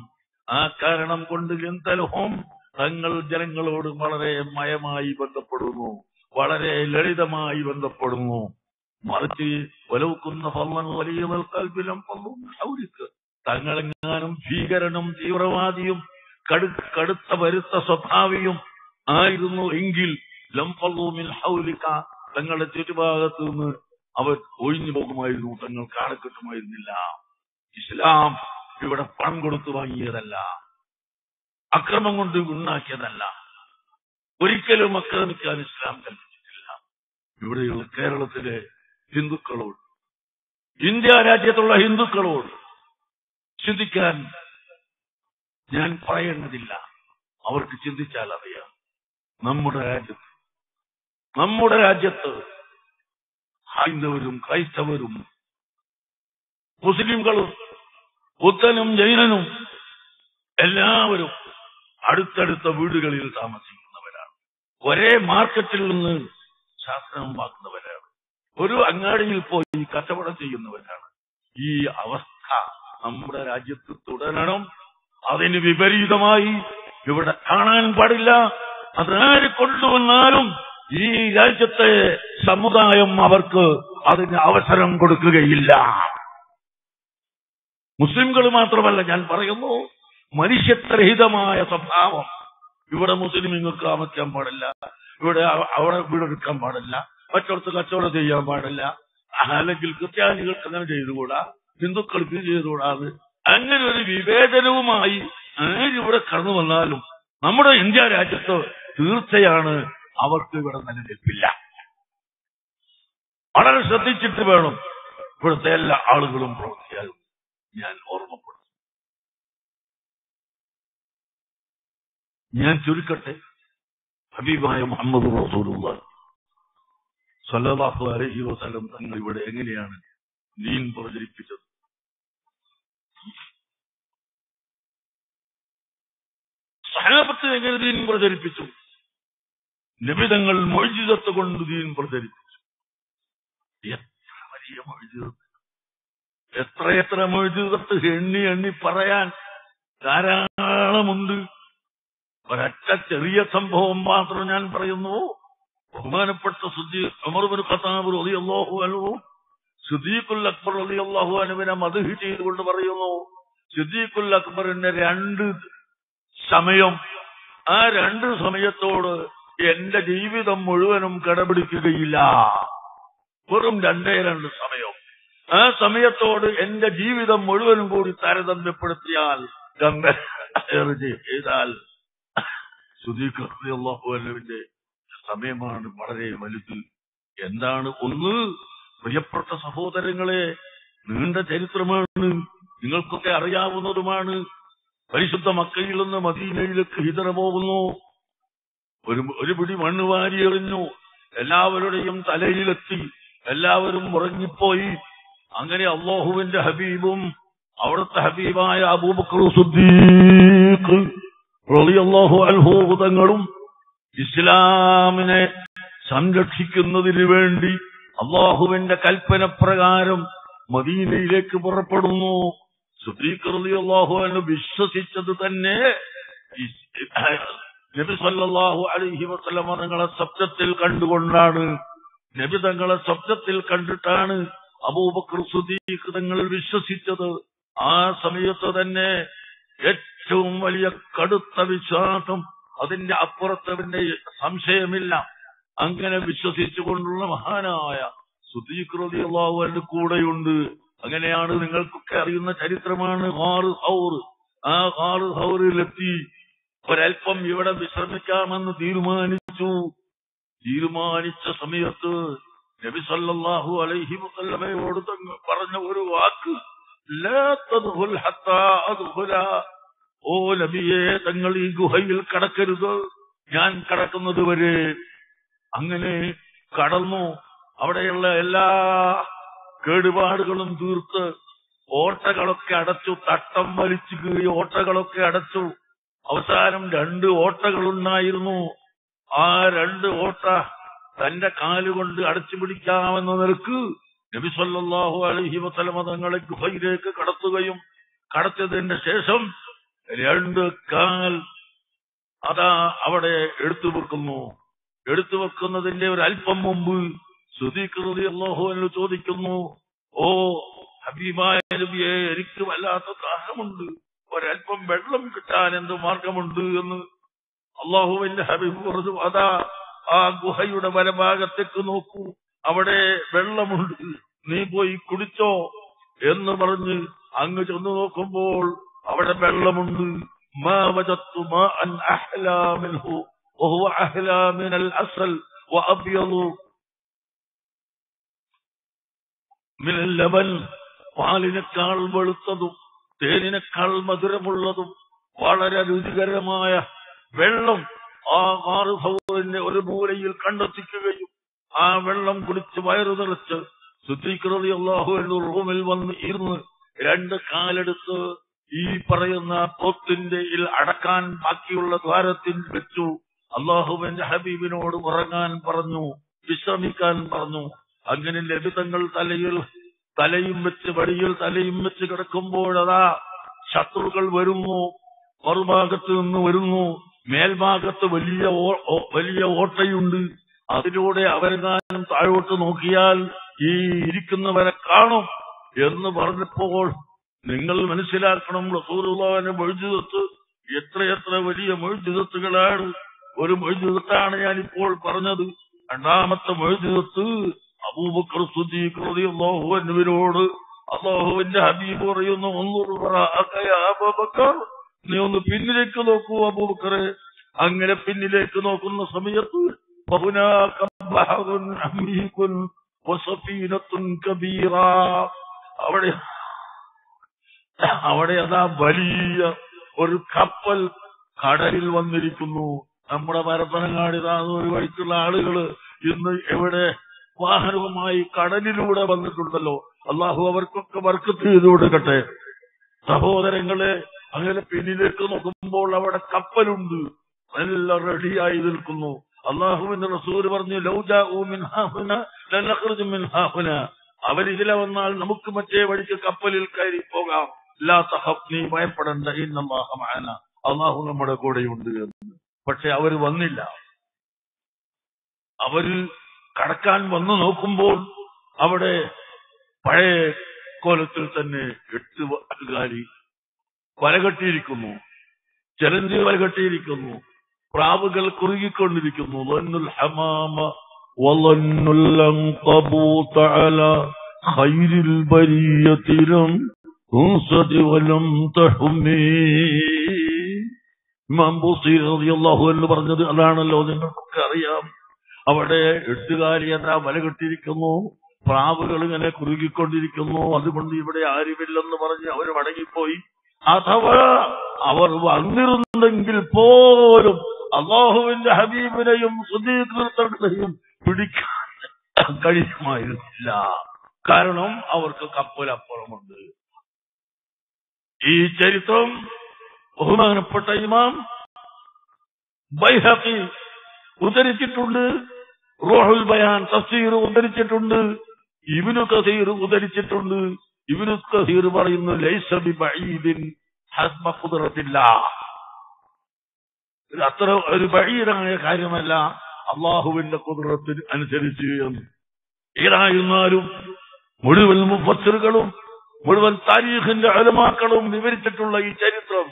B: ആ കാരണം കൊണ്ട് ലിന്തലഹും തങ്ങൾ ജനങ്ങളോട് വളരെ മയമായി ബന്ധപ്പെടുന്നു. വളരെ ലളിതമായി ബന്ധപ്പെടുന്നു. മറിച്ച് ഒലവുക്കുന്ന ഫല്ലൻ വലിയ കൽബിലം ഔരിക്ക് തങ്ങളെങ്ങാനും ഭീകരനും തീവ്രവാദിയും കടു കടുത്ത വരുത്ത സ്വഭാവിയും ആയിരുന്നു എങ്കിൽ ലംഫല്ലൂമിൽ ഹൗലിക്ക തങ്ങളുടെ ചുറ്റുഭാഗത്ത് നിന്ന് അവർ ഒഴിഞ്ഞു പോകുമായിരുന്നു. തങ്ങൾ കാണക്കെട്ടുമായിരുന്നില്ല ഇസ്ലാം ഇവിടെ പണം കൊടുത്തു വാങ്ങിയതല്ല. അക്രമം കൊണ്ട് ഉണ്ടാക്കിയതല്ല ഒരിക്കലും ആക്രമിക്കാൻ ഇസ്ലാം കൽപ്പിച്ചിട്ടില്ല ഇവിടെയുള്ള കേരളത്തിലെ ഹിന്ദുക്കളോട് ഇന്ത്യ രാജ്യത്തുള്ള ഹിന്ദുക്കളോട് ചിന്തിക്കാൻ ഞാൻ പറയേണ്ടതില്ല. അവർക്ക് ചിന്തിച്ചാൽ അറിയാം. നമ്മുടെ രാജ്യത്ത് നമ്മുടെ രാജ്യത്ത് ഹൈന്ദവരും ക്രൈസ്തവരും മുസ്ലിംകളും ബുദ്ധനും ജൈനനും എല്ലാവരും അടുത്തടുത്ത വീടുകളിൽ താമസിക്കുന്നവരാണ്. ഒരേ മാർക്കറ്റിൽ നിന്ന് ശാസ്ത്രം വാങ്ങുന്നവരാണ്. ഒരു അങ്ങാടിയിൽ പോയി കച്ചവടം ചെയ്യുന്നവരാണ്. ഈ അവസ്ഥ നമ്മുടെ രാജ്യത്ത് തുടരണം. അതിന് വിപരീതമായി ഇവിടെ കാണാൻ പാടില്ല. അതാര് കൊണ്ടുവന്നാലും ഈ രാജ്യത്തെ സമുദായം അവർക്ക് അതിന് അവസരം കൊടുക്കുകയില്ല. മുസ്ലിംകൾ മാത്രമല്ല ഞാൻ പറയുന്നു മനുഷ്യത്വരഹിതമായ സ്വഭാവം. ഇവിടെ മുസ്ലിം മുസ്ലിങ്ങൾക്ക് താമസിക്കാൻ പാടില്ല. ഇവിടെ അവ- അവിടെ വീടെടുക്കാൻ പാടില്ല. മറ്റൊരുത്ത് കച്ചവടം ചെയ്യാൻ പാടില്ല. അല്ലെങ്കിൽ ക്രിസ്ത്യാനികൾക്ക് അങ്ങനെ ചെയ്തുകൂടാ? ഹിന്ദുക്കൾക്ക് ഇത് ചെയ്തുകൂടാന്ന് അങ്ങനെ ഒരു വിവേചനവുമായി ഇവിടെ കടന്നു വന്നാലും നമ്മുടെ ഇന്ത്യ രാജ്യത്ത് തീർച്ചയാണ് അവർക്ക് ഇവിടെ നിലനിൽപ്പില്ല. വളരെ ശ്രദ്ധിച്ചിട്ട് വേണം ഇവിടുത്തെ എല്ലാ ആളുകളും പ്രവർത്തിക്കാനും ഞാൻ ഓർമ്മപ്പെടും ഞാൻ ചുരുക്കട്ടെ. ഹബീബായ മുഹമ്മദ് റസൂലുള്ള. സല്ലല്ലാഹു അലൈഹി വസല്ലം തങ്ങൾ ഇവിടെ എങ്ങനെയാണ് ദീൻ പ്രചരിപ്പിച്ചത്? സഹാബത്ത് എങ്ങനെ ദീൻ പ്രചരിപ്പിച്ചു? നിബിതങ്ങൾ മൊഴിജിതത്ത് കൊണ്ട് ദീൻ പ്രചരിപ്പിച്ചു. എത്ര വലിയ മൊഴിജിതത്ത് എത്ര മൊഴിജിതത്ത് എണ്ണി എണ്ണി പറയാൻ ധാരാളമുണ്ട്. ഒരൊറ്റ ചെറിയ സംഭവം മാത്രം ഞാൻ പറയുന്നു. ബഹുമാനപ്പെട്ട സുദ്ദീ അമർബിൻ ഖത്താബ് റളിയല്ലാഹു അൻഹു സുദീഖുൽ അക്ബർ റളിയല്ലാഹു അൻഹുവിനെ മധുഹി ചെയ്തുകൊണ്ട് പറയുന്നു സുദീഖുൽ അക്ബറിന്റെ രണ്ട് സമയം ആ രണ്ട് സമയത്തോട് എന്റെ ജീവിതം മുഴുവനും കടപിടിക്കുകയില്ല. വെറും രണ്ടേ രണ്ട് സമയം. ആ സമയത്തോട് എന്റെ ജീവിതം മുഴുവനും കൂടി താരതമ്യപ്പെടുത്തിയാൽ ചെയ്താൽ സുദീഖുവിന്റെ സമയമാണ് വളരെ വലുത് എന്താണ് ഒന്ന്? പ്രിയപ്പെട്ട സഹോദരങ്ങളെ നീണ്ട ചരിത്രമാണ് നിങ്ങൾക്കൊക്കെ അറിയാവുന്നതുമാണ്. പരിശുദ്ധ മക്കയിൽ നിന്ന് മദീനയിലേക്ക് ഹിതറ പോകുന്നു. ഒരു ഒരു പിടി മണ്ണ് വാരി എറിഞ്ഞു. എല്ലാവരുടെയും തലയിലെത്തി. എല്ലാവരും ഉറങ്ങിപ്പോയി. അങ്ങനെ അള്ളാഹുവിന്റെ ഹബീബും അവിടുത്തെ ഹബീബായ അബൂബക്കർ സുദ്ദീഖ് റളിയല്ലാഹു അൻഹു ഇസ്ലാമിനെ സംരക്ഷിക്കുന്നതിനു വേണ്ടി അള്ളാഹുവിന്റെ കൽപ്പന പ്രകാരം മദീനയിലേക്ക് പുറപ്പെടുന്നു. സുദ്ദീഖ് റളിയല്ലാഹു അൻഹു വിശ്വസിച്ചത് തന്നെ നബി സല്ലല്ലാഹു അലൈഹി വസല്ലമ തങ്ങളെ ശബ്ദത്തിൽ കണ്ടുകൊണ്ടാണ്. നബി തങ്ങളെ സ്വപ്നത്തിൽ കണ്ടിട്ടാണ് അബൂബക്കർ സുദീഖ് തങ്ങൾ വിശ്വസിച്ചത്. ആ സമയത്ത് തന്നെ ഏറ്റവും വലിയ കടുത്ത വിശ്വാസം അതിന്റെ അപ്പുറത്തവന്റെ സംശയമില്ല. അങ്ങനെ വിശ്വസിച്ചുകൊണ്ടുള്ള മഹാനായ റളിയല്ലാഹു അൻഹു കൂടെയുണ്ട്. അങ്ങനെയാണ് നിങ്ങൾക്കൊക്കെ അറിയുന്ന ചരിത്രമാണ് ഹാറ് ഹൗർ ആ ഹാറ് ഹൗറിലെത്തി ഒരൽപ്പം ഇവിടെ വിശ്രമിക്കാമെന്ന് തീരുമാനിച്ചു. തീരുമാനിച്ച സമയത്ത് നബി സല്ലല്ലാഹു അലൈഹി വസല്ലമയോട് പറഞ്ഞ ഒരു വാക്ക് ലാ തദ്ഖുൽ ഹത്താ അദ്ഖുല ഓ നബിയെ തങ്ങൾ ഈ ഗുഹയിൽ കടക്കരുത്. ഞാൻ കടക്കുന്നത് വരെ അങ്ങനെ കടന്നു. അവിടെയുള്ള എല്ലാ കേടുപാടുകളും തീർത്ത് ഓട്ടകളൊക്കെ അടച്ചു തട്ടം വലിച്ചു കീറി ഓട്ടകളൊക്കെ അടച്ചു. അവസാനം രണ്ട് ഓട്ടകളുണ്ടായിരുന്നു. ആ രണ്ട് ഓട്ട തന്റെ കാലുകൊണ്ട് അടച്ചു പിടിക്കാമെന്ന നിലയ്ക്ക് നബി സല്ലല്ലാഹു അലൈഹി വസല്ലമ തങ്ങളെ ഗുഹയിലേക്ക് കടത്തുകയും കടത്തിയതിന്റെ ശേഷം രണ്ട് കാൽ അതാ അവിടെ എടുത്തു വെക്കുന്നു. എടുത്തു വെക്കുന്നതിന്റെ ഒരു അല്പം മുമ്പ് ശ്രുതിക്കുന്നത് അള്ളാഹു എന്ന് ചോദിക്കുന്നു ഓ ഹബീബായ നബിയെ എനിക്ക് വല്ലാത്ത ദാഹമുണ്ട്. ഒരല്പം വെള്ളം കിട്ടാൻ എന്ത് മാർഗമുണ്ട്? എന്ന് അള്ളാഹുവിന്റെ ഹബീബ് പറഞ്ഞു അതാ ആ ഗുഹയുടെ വലഭാഗത്തേക്ക് നോക്കൂ. അവിടെ വെള്ളമുണ്ട്. നീ പോയി കുടിച്ചോ. എന്ന് പറഞ്ഞ് അങ്ങ് ചെന്ന് നോക്കുമ്പോൾ അവിടെ വെള്ളമുണ്ട്. പാലിനേക്കാൾ വെളുത്തതും തേനിനേക്കാൾ മധുരമുള്ളതും വളരെ രുചികരമായ വെള്ളം ആ ആറ് ഒരു മൂലയിൽ കണ്ടെത്തിക്കുകയും ആ വെള്ളം കുടിച്ച് വയറു നിറച്ച് ശുദ്ധീകൃതി അള്ളാഹു എന്ന റൂമിൽ വന്ന് ഇരുന്ന് രണ്ട് കാലെടുത്ത് ഈ പറയുന്ന പോത്തിന്റെ അടക്കാൻ ബാക്കിയുള്ള ദ്വാരത്തിൽ വെച്ചു. അള്ളാഹുവിന്റെ ഹബീബിനോട് ഉറങ്ങാൻ പറഞ്ഞു വിശ്രമിക്കാൻ പറഞ്ഞു. അങ്ങനെ ലഭിതങ്ങൾ തലയിൽ തലയും വെച്ച് വടിയിൽ തലയും വെച്ച് കിടക്കുമ്പോഴതാ ശത്രുക്കൾ വരുന്നു മറുഭാഗത്ത് നിന്ന് വരുന്നു. മേൽഭാഗത്ത് വലിയ വലിയ ഓട്ടയുണ്ട്. അതിലൂടെ അവരെങ്ങാനും താഴോട്ട് നോക്കിയാൽ ഈ ഇരിക്കുന്നവരെ കാണും എന്ന് പറഞ്ഞപ്പോൾ നിങ്ങൾ മനസ്സിലാക്കണം റസൂലുള്ളവനെ മൊഴിജിതത്ത് എത്രയെത്ര വലിയ മൊഴിജിതത്തുകളാണ് ഒരു മൊഴിജിതത്താണ് ഇപ്പോൾ പറഞ്ഞത്. രണ്ടാമത്തെ മൊഴിജിതത്ത് അബൂബക്കർ സുദ്ദീഖ് അള്ളാഹു അനുവിനോട് അള്ളാഹുവിന്റെ ഹബീബ് പറയുന്നു നീ ഒന്ന് പിന്നിലേക്ക് നോക്കൂ അബൂബക്കറെ. അങ്ങനെ പിന്നിലേക്ക് നോക്കുന്ന സമയത്ത് അവിടെ അവിടെ അതാ വലിയ ഒരു കപ്പൽ കടലിൽ വന്നിരിക്കുന്നു. നമ്മുടെ പരപ്പനങ്ങാടി താഴ്ന്ന ഒരു വഴിക്കുള്ള ആളുകൾ ഇന്ന് എവിടെ വാഹനവുമായി കടലിലൂടെ വന്നിട്ടുണ്ടല്ലോ. അള്ളാഹു അവർക്കൊക്കെ വർക്ക് ചെയ്തു കൊടുക്കട്ടെ. സഹോദരങ്ങളെ അങ്ങനെ പിന്നിലേക്ക് നോക്കുമ്പോൾ അവിടെ കപ്പലുണ്ട്. നല്ല റെഡിയായി നിൽക്കുന്നു. അള്ളാഹുവിന്റെ റസൂര് പറഞ്ഞു ഹാഹുന. അവരിതിലെ വന്നാൽ നമുക്ക് മറ്റേ വഴിക്ക് കപ്പലിൽ കയറി പോകാം. ലാ തഹഫ് നീ ഭയപ്പെടണ്ട ഇന്നല്ലാഹ മഅന അള്ളാഹു നമ്മുടെ കൂടെയുണ്ട് എന്ന് പക്ഷെ അവര് വന്നില്ല അവര് കടക്കാൻ വന്നു നോക്കുമ്പോൾ അവിടെ പഴയ കോലത്തിൽ തന്നെ എട്ട് വലകാരി വലകെട്ടിയിരിക്കുന്നു ചെലന്തി വലകെട്ടിയിരിക്കുന്നു പ്രാവുകൾ കുറുകിക്കൊണ്ടിരിക്കുന്നു ظنُّ الحمام وظنُّ العنقبوط على خير البرية لم تنصد ولم تحمي ഇമാം ബൂസീർ റളിയല്ലാഹു എന്ന് പറഞ്ഞത് അതാണല്ലോ നിങ്ങൾക്കൊക്കെ അറിയാം അവിടെ എട്ടുകാരി എന്താ വല കെട്ടിയിരിക്കുന്നു പ്രാവുകൾ ഇങ്ങനെ കുറുകിക്കൊണ്ടിരിക്കുന്നു അതുകൊണ്ട് ഇവിടെ ആരുമില്ലെന്ന് പറഞ്ഞ് അവർ മടങ്ങിപ്പോയി അഥവാ അവർ വന്നിരുന്നെങ്കിൽ പോലും അള്ളാഹുവിന്റെ ഹബീബിനെയും സുദീകൃതയും പിടിക്കാൻ കഴിയുമായിരുന്നില്ല കാരണം അവർക്ക് കപ്പലപ്പുറമുണ്ട് ഈ ചരിത്രം ബഹുമാനപ്പെട്ട ഇമാം ബൈഹഖി ഉദ്ധരിച്ചിട്ടുണ്ട് റോഹുൽ ബയാൻ തഫ്സീർ ഉദ്ധരിച്ചിട്ടുണ്ട് ഇബ്നു കസീർ ഉദ്ധരിച്ചിട്ടുണ്ട്. ഇബ്നു കസീർ പറയുന്നു ലൈസ ബിബഈദിൻ ഹസ്ബ ഖുദ്റത്തില്ലാ. അത്ര ഒരു ബഈദായ കാര്യമല്ല അള്ളാഹുവിന്റെ കുതിരത്തിന് അനുസരിച്ച് ഏതായിരുന്നാലും മുഴുവൻ മുഫസ്സിറുകളും മുഴുവൻ താരീഖിന്റെ അലമാക്കളും വിവരിച്ചിട്ടുള്ള ഈ ചരിത്രം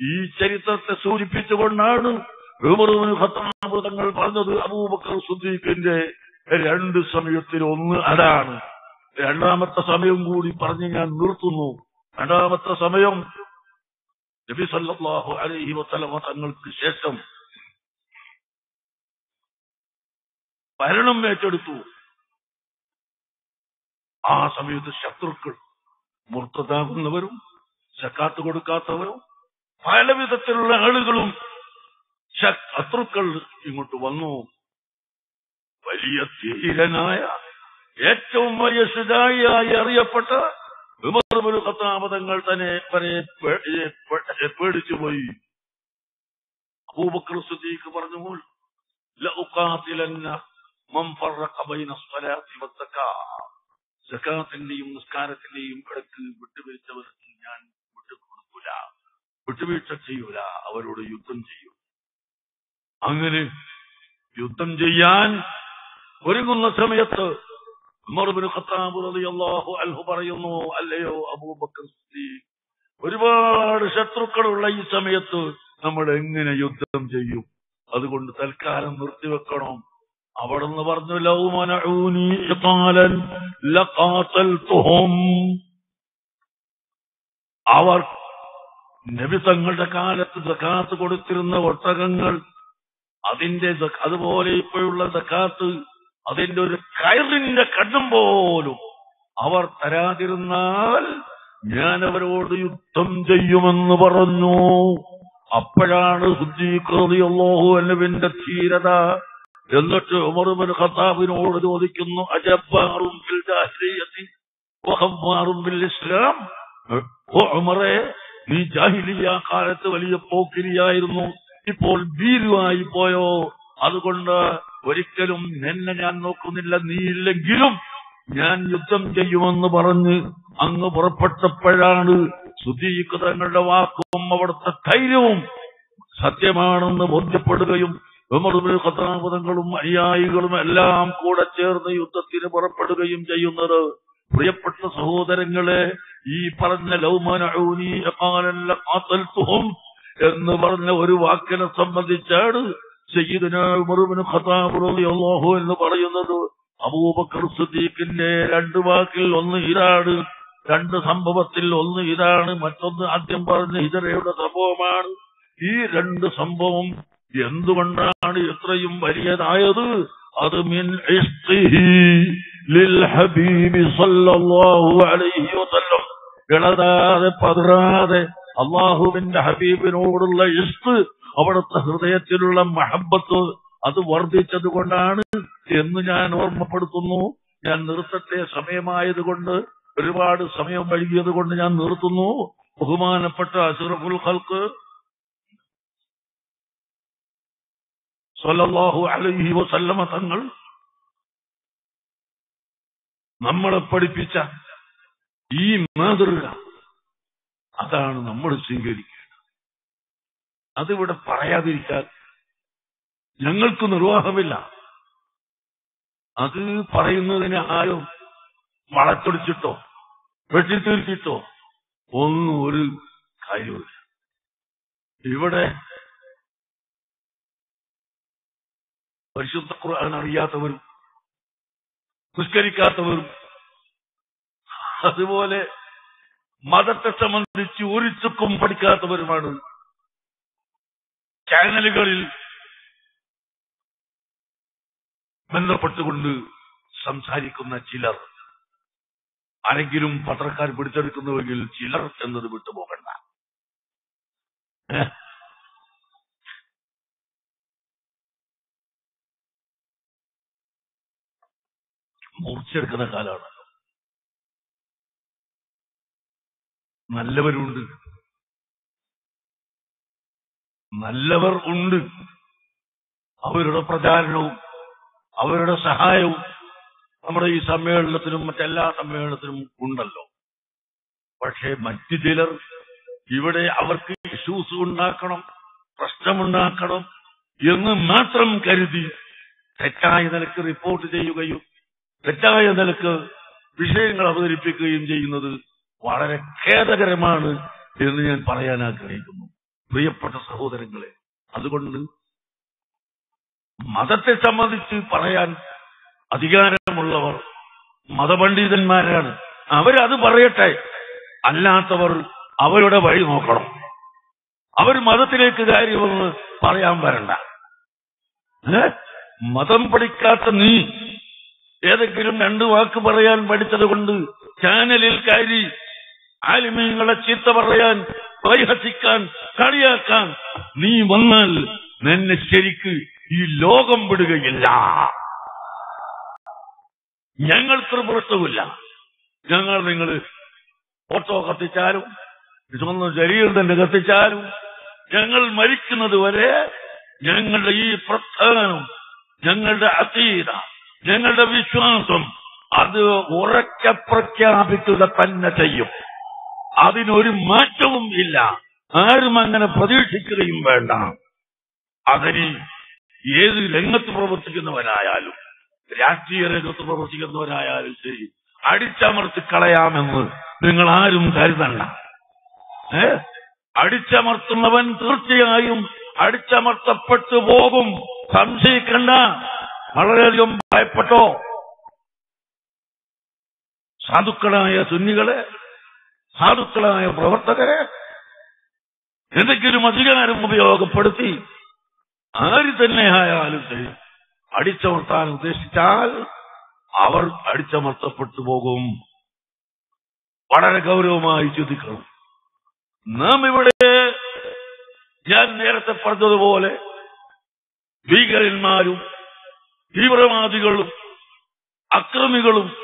B: ഈ ചരിത്രത്തെ സൂചിപ്പിച്ചുകൊണ്ടാണ് തങ്ങൾ പറഞ്ഞത്. അബൂബക്കർ സുദ്ദീഖിന്റെ രണ്ട് സമയത്തിൽ ഒന്ന് അതാണ്. രണ്ടാമത്തെ സമയം കൂടി പറഞ്ഞ് ഞാൻ നിർത്തുന്നു. രണ്ടാമത്തെ സമയം നബി സല്ലല്ലാഹു അലൈഹി വസല്ലമ തങ്ങൾക്ക് ശേഷം ഭരണം ഏറ്റെടുത്തു. ആ സമയത്ത് ശത്രുക്കൾ മുർത്തതാകുന്നവരും സക്കാത്ത് കൊടുക്കാത്തവരും പല വിധത്തിലുള്ള ആളുകളും ശത്രുക്കൾ ഇങ്ങോട്ട് വന്നു. വലിയ ധീരനായ ഏറ്റവും വലിയ ശുചായിയായി അറിയപ്പെട്ട വിമർശന കഥാപതങ്ങൾ തന്നെ പേടിച്ചു പോയി. അബൂബക്കർ പറഞ്ഞു ലഉഖാതിലന്ന മൻ ഫറഖ ബൈന സ്വലാത്തി വസ്സക്കാ സക്കാത്തിന്റെയും നിസ്കാരത്തിന്റെയും ഇടയ്ക്ക് വിട്ടുവീഴ്ചവർക്ക് ഞാൻ വിട്ടുകൊടുക്കൂല. വിട്ടുവീഴ്ച ചെയ്യൂല. അവരോട് യുദ്ധം ചെയ്യും. അങ്ങനെ യുദ്ധം ചെയ്യാൻ ഒരുങ്ങുന്ന സമയത്ത് അൻഹു പറയുന്നു അല്ലയോ അബൂബക്കർ ഒരുപാട് ശത്രുക്കളുള്ള ഈ സമയത്ത് നമ്മൾ എങ്ങനെ യുദ്ധം ചെയ്യും? അതുകൊണ്ട് തൽക്കാലം നിർത്തിവെക്കണം? അവിടുന്ന് പറഞ്ഞു ലൗ മനഊനി ഇഖാലൻ ലഖാതൽതുഹും അവർ നബി തങ്ങളുടെ കാലത്ത് സക്കാത്ത് കൊടുത്തിരുന്ന ഒട്ടകങ്ങൾ അതിന്റെ അതുപോലെ ഇപ്പോഴുള്ള സക്കാത്ത് അതിന്റെ ഒരു കയറിന്റെ കണ്ണും പോലും അവർ തരാതിരുന്നാൽ ഞാൻ അവരോട് യുദ്ധം ചെയ്യുമെന്ന് പറഞ്ഞു. അപ്പോഴാണ് സുദ്ദീഖ്റിയാഹു അനുവിന്റെ ധീരത എന്നിട്ട് ഉമർബിൻ ഖത്താബിനോട് ചോദിക്കുന്നു അജബ്ബാറും ഇസ്ലാം? ഉമറെ നീ ജാഹിലിയ കാലത്ത് വലിയ പോക്കിരിയായിരുന്നു. ഇപ്പോൾ ഭീരുവായി പോയോ? അതുകൊണ്ട് ഒരിക്കലും നിന്നെ ഞാൻ നോക്കുന്നില്ല നീ ഇല്ലെങ്കിലും ഞാൻ യുദ്ധം ചെയ്യുമെന്ന് പറഞ്ഞ് അങ്ങ് പുറപ്പെട്ടപ്പോഴാണ് തങ്ങളുടെ വാക്കും അവിടുത്തെ ധൈര്യവും സത്യമാണെന്ന് ബോധ്യപ്പെടുകയും ഖത്താപതങ്ങളും അനുയായികളും എല്ലാം കൂടെ ചേർന്ന് യുദ്ധത്തിന് പുറപ്പെടുകയും ചെയ്യുന്നത്. പ്രിയപ്പെട്ട സഹോദരങ്ങളെ ഈ പറഞ്ഞ ഖാതൽതുഹും എന്ന് പറഞ്ഞ ഒരു വാക്കിനെ സംബന്ധിച്ചാണ് ഖത്താബ് എന്ന് പറയുന്നത്. അബൂബക്കർ സുദ്ദീഖിന്റെ രണ്ട് വാക്കിൽ ഒന്ന് ഇതാണ് രണ്ട് സംഭവത്തിൽ ഒന്ന് ഇതാണ് മറ്റൊന്ന് ആദ്യം പറഞ്ഞ ഹിജറയുടെ സംഭവമാണ്. ഈ രണ്ട് സംഭവം എന്തുകൊണ്ടാണ് ഇത്രയും വലിയതായത്? അത് മിൻ ഹബീബി അലൈഹി വസല്ലം. ഇളതാതെ പതറാതെ അള്ളാഹുവിന്റെ ഹബീബിനോടുള്ള ഇഷ്ട് അവിടുത്തെ ഹൃദയത്തിലുള്ള മഹബത്ത് അത് വർദ്ധിച്ചത് കൊണ്ടാണ് എന്ന് ഞാൻ ഓർമ്മപ്പെടുത്തുന്നു. ഞാൻ നിർത്തട്ടെ സമയമായതുകൊണ്ട് ഒരുപാട് സമയം വൈകിയത് കൊണ്ട് ഞാൻ നിർത്തുന്നു. ബഹുമാനപ്പെട്ട അഷറഫുൽ ഖൽക്ക് സല്ലല്ലാഹു അലൈഹി വസല്ലമ തങ്ങൾ നമ്മളെ പഠിപ്പിച്ച ഈ മാതൃക അതാണ് നമ്മൾ സ്വീകരിക്കേണ്ടത്. അതിവിടെ പറയാതിരിക്കാൻ ഞങ്ങൾക്ക് നിർവാഹമില്ല. അത് പറയുന്നതിന് ആരും വളച്ചൊടിച്ചിട്ടോ വെട്ടിത്തീർത്തിട്ടോ ഒന്നും ഒരു കാര്യമില്ല ഇവിടെ പരിശുദ്ധ ഖുർആൻ അറിയാത്തവരും നിസ്കരിക്കാത്തവരും അതുപോലെ മതത്തെ സംബന്ധിച്ച് ഒരു ചുക്കും പഠിക്കാത്തവരുമാണ്. ചാനലുകളിൽ ബന്ധപ്പെട്ടുകൊണ്ട് സംസാരിക്കുന്ന ചിലർ ആരെങ്കിലും പത്രക്കാർ പിടിച്ചെടുക്കുന്നുവെങ്കിൽ ചിലർ എന്നത് വിട്ടുപോകണ്ട. ഏ? മൂർച്ചെടുക്കുന്ന കാലമാണ് നല്ലവരുണ്ട് നല്ലവർ ഉണ്ട്. അവരുടെ പ്രചാരണവും അവരുടെ സഹായവും നമ്മുടെ ഈ സമ്മേളനത്തിനും മറ്റെല്ലാ സമ്മേളനത്തിനും ഉണ്ടല്ലോ. പക്ഷേ മറ്റു ചിലർ ഇവിടെ അവർക്ക് ഇഷ്യൂസ് ഉണ്ടാക്കണം പ്രശ്നമുണ്ടാക്കണം എന്ന് മാത്രം കരുതി തെറ്റായ നിലയ്ക്ക് റിപ്പോർട്ട് ചെയ്യുകയും തെറ്റായ നിലയ്ക്ക് വിഷയങ്ങൾ അവതരിപ്പിക്കുകയും ചെയ്യുന്നത് വളരെ ഖേദകരമാണ് എന്ന് ഞാൻ പറയാൻ ആഗ്രഹിക്കുന്നു. പ്രിയപ്പെട്ട സഹോദരങ്ങളെ അതുകൊണ്ട് മതത്തെ സംബന്ധിച്ച് പറയാൻ അധികാരമുള്ളവർ മതപണ്ഡിതന്മാരാണ്. അവരത് പറയട്ടെ. അല്ലാത്തവർ അവരുടെ വഴി നോക്കണം. അവർ മതത്തിലേക്ക് കാര്യമെന്ന് പറയാൻ വരണ്ട. മതം പഠിക്കാത്ത നീ ഏതെങ്കിലും രണ്ട് വാക്ക് പറയാൻ പഠിച്ചത് കൊണ്ട് ചാനലിൽ കയറി ആലിമീങ്ങളെ ചീത്ത പറയാൻ പരിഹസിക്കാൻ കളിയാക്കാൻ നീ വന്നാൽ നിന്നെ ശരിക്ക് ഈ ലോകം വിടുകയില്ല. ഞങ്ങൾക്ക് പ്രശ്നമില്ല ഞങ്ങൾ നിങ്ങൾ ഓട്ടോ കത്തിച്ചാലും ചുമന്ന തന്നെ കത്തിച്ചാലും ഞങ്ങൾ മരിക്കുന്നത് വരെ ഞങ്ങളുടെ ഈ പ്രസ്ഥാനം ഞങ്ങളുടെ അതീത ഞങ്ങളുടെ വിശ്വാസം അത് ഉറക്കെ പ്രഖ്യാപിക്കുക തന്നെ ചെയ്യും. അതിനൊരു മാറ്റവും ഇല്ല. ആരും അങ്ങനെ പ്രതീക്ഷിക്കുകയും വേണ്ട. അതിന് ഏത് രംഗത്ത് പ്രവർത്തിക്കുന്നവനായാലും രാഷ്ട്രീയ രംഗത്ത് പ്രവർത്തിക്കുന്നവനായാലും ശരി അടിച്ചമർത്തി കളയാമെന്ന് നിങ്ങൾ ആരും കരുതണ്ട. ഏ? അടിച്ചമർത്തുന്നവൻ തീർച്ചയായും അടിച്ചമർത്തപ്പെട്ടു പോകും. സംശയിക്കണ്ട. വളരെയധികം ഭയപ്പെട്ടോ? സാധുക്കളായ സുന്നികളെ സാധുക്കളായ പ്രവർത്തകരെ എന്തെങ്കിലും അധികാരം ഉപയോഗപ്പെടുത്തി ആര് തന്നെ ആയാലും ശരി അടിച്ചമർത്താൻ ഉദ്ദേശിച്ചാൽ അവർ അടിച്ചമർത്തപ്പെട്ടു പോകും. വളരെ ഗൗരവമായി ചിന്തിക്കണം നാം ഇവിടെ ഞാൻ നേരത്തെ പറഞ്ഞതുപോലെ ഭീകരന്മാരും തീവ്രവാദികളും അക്രമികളും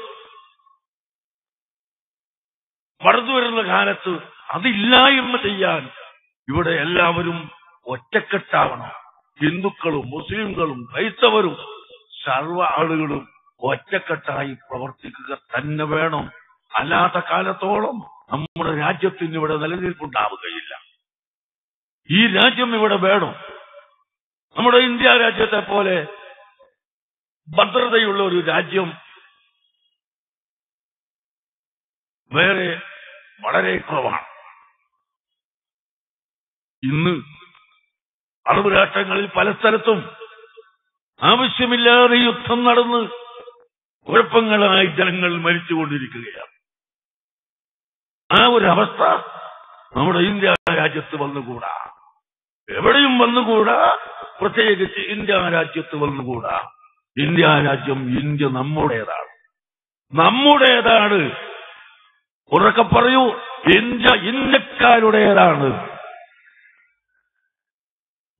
B: വളർന്നു വരുന്ന കാലത്ത് അതില്ലായ്മ ചെയ്യാൻ ഇവിടെ എല്ലാവരും ഒറ്റക്കെട്ടാവണം. ഹിന്ദുക്കളും മുസ്ലിംകളും ക്രൈസ്തവരും സർവ ആളുകളും ഒറ്റക്കെട്ടായി പ്രവർത്തിക്കുക തന്നെ വേണം. അല്ലാത്ത കാലത്തോളം നമ്മുടെ രാജ്യത്തിന് ഇവിടെ നിലനിൽപ്പുണ്ടാവുകയില്ല. ഈ രാജ്യം ഇവിടെ വേണം. നമ്മുടെ ഇന്ത്യ രാജ്യത്തെ പോലെ ഭദ്രതയുള്ള ഒരു രാജ്യം വേറെ വളരെ കുറവാണ്. ഇന്ന് അറബ് രാഷ്ട്രങ്ങളിൽ പല സ്ഥലത്തും ആവശ്യമില്ലാതെ യുദ്ധം നടന്ന് കുഴപ്പങ്ങളായി ജനങ്ങൾ മരിച്ചുകൊണ്ടിരിക്കുകയാണ്. ആ ഒരു അവസ്ഥ നമ്മുടെ ഇന്ത്യ രാജ്യത്ത് വന്നുകൂടാ. എവിടെയും വന്നുകൂടാ. പ്രത്യേകിച്ച് ഇന്ത്യ രാജ്യത്ത് വന്നുകൂടാ. ഇന്ത്യ രാജ്യം ഇന്ത്യ നമ്മുടേതാണ്. നമ്മുടേതാണ്. ഉറക്കെ പറയൂ ഇന്ത്യ ഇന്ത്യക്കാരുടേതാണ്.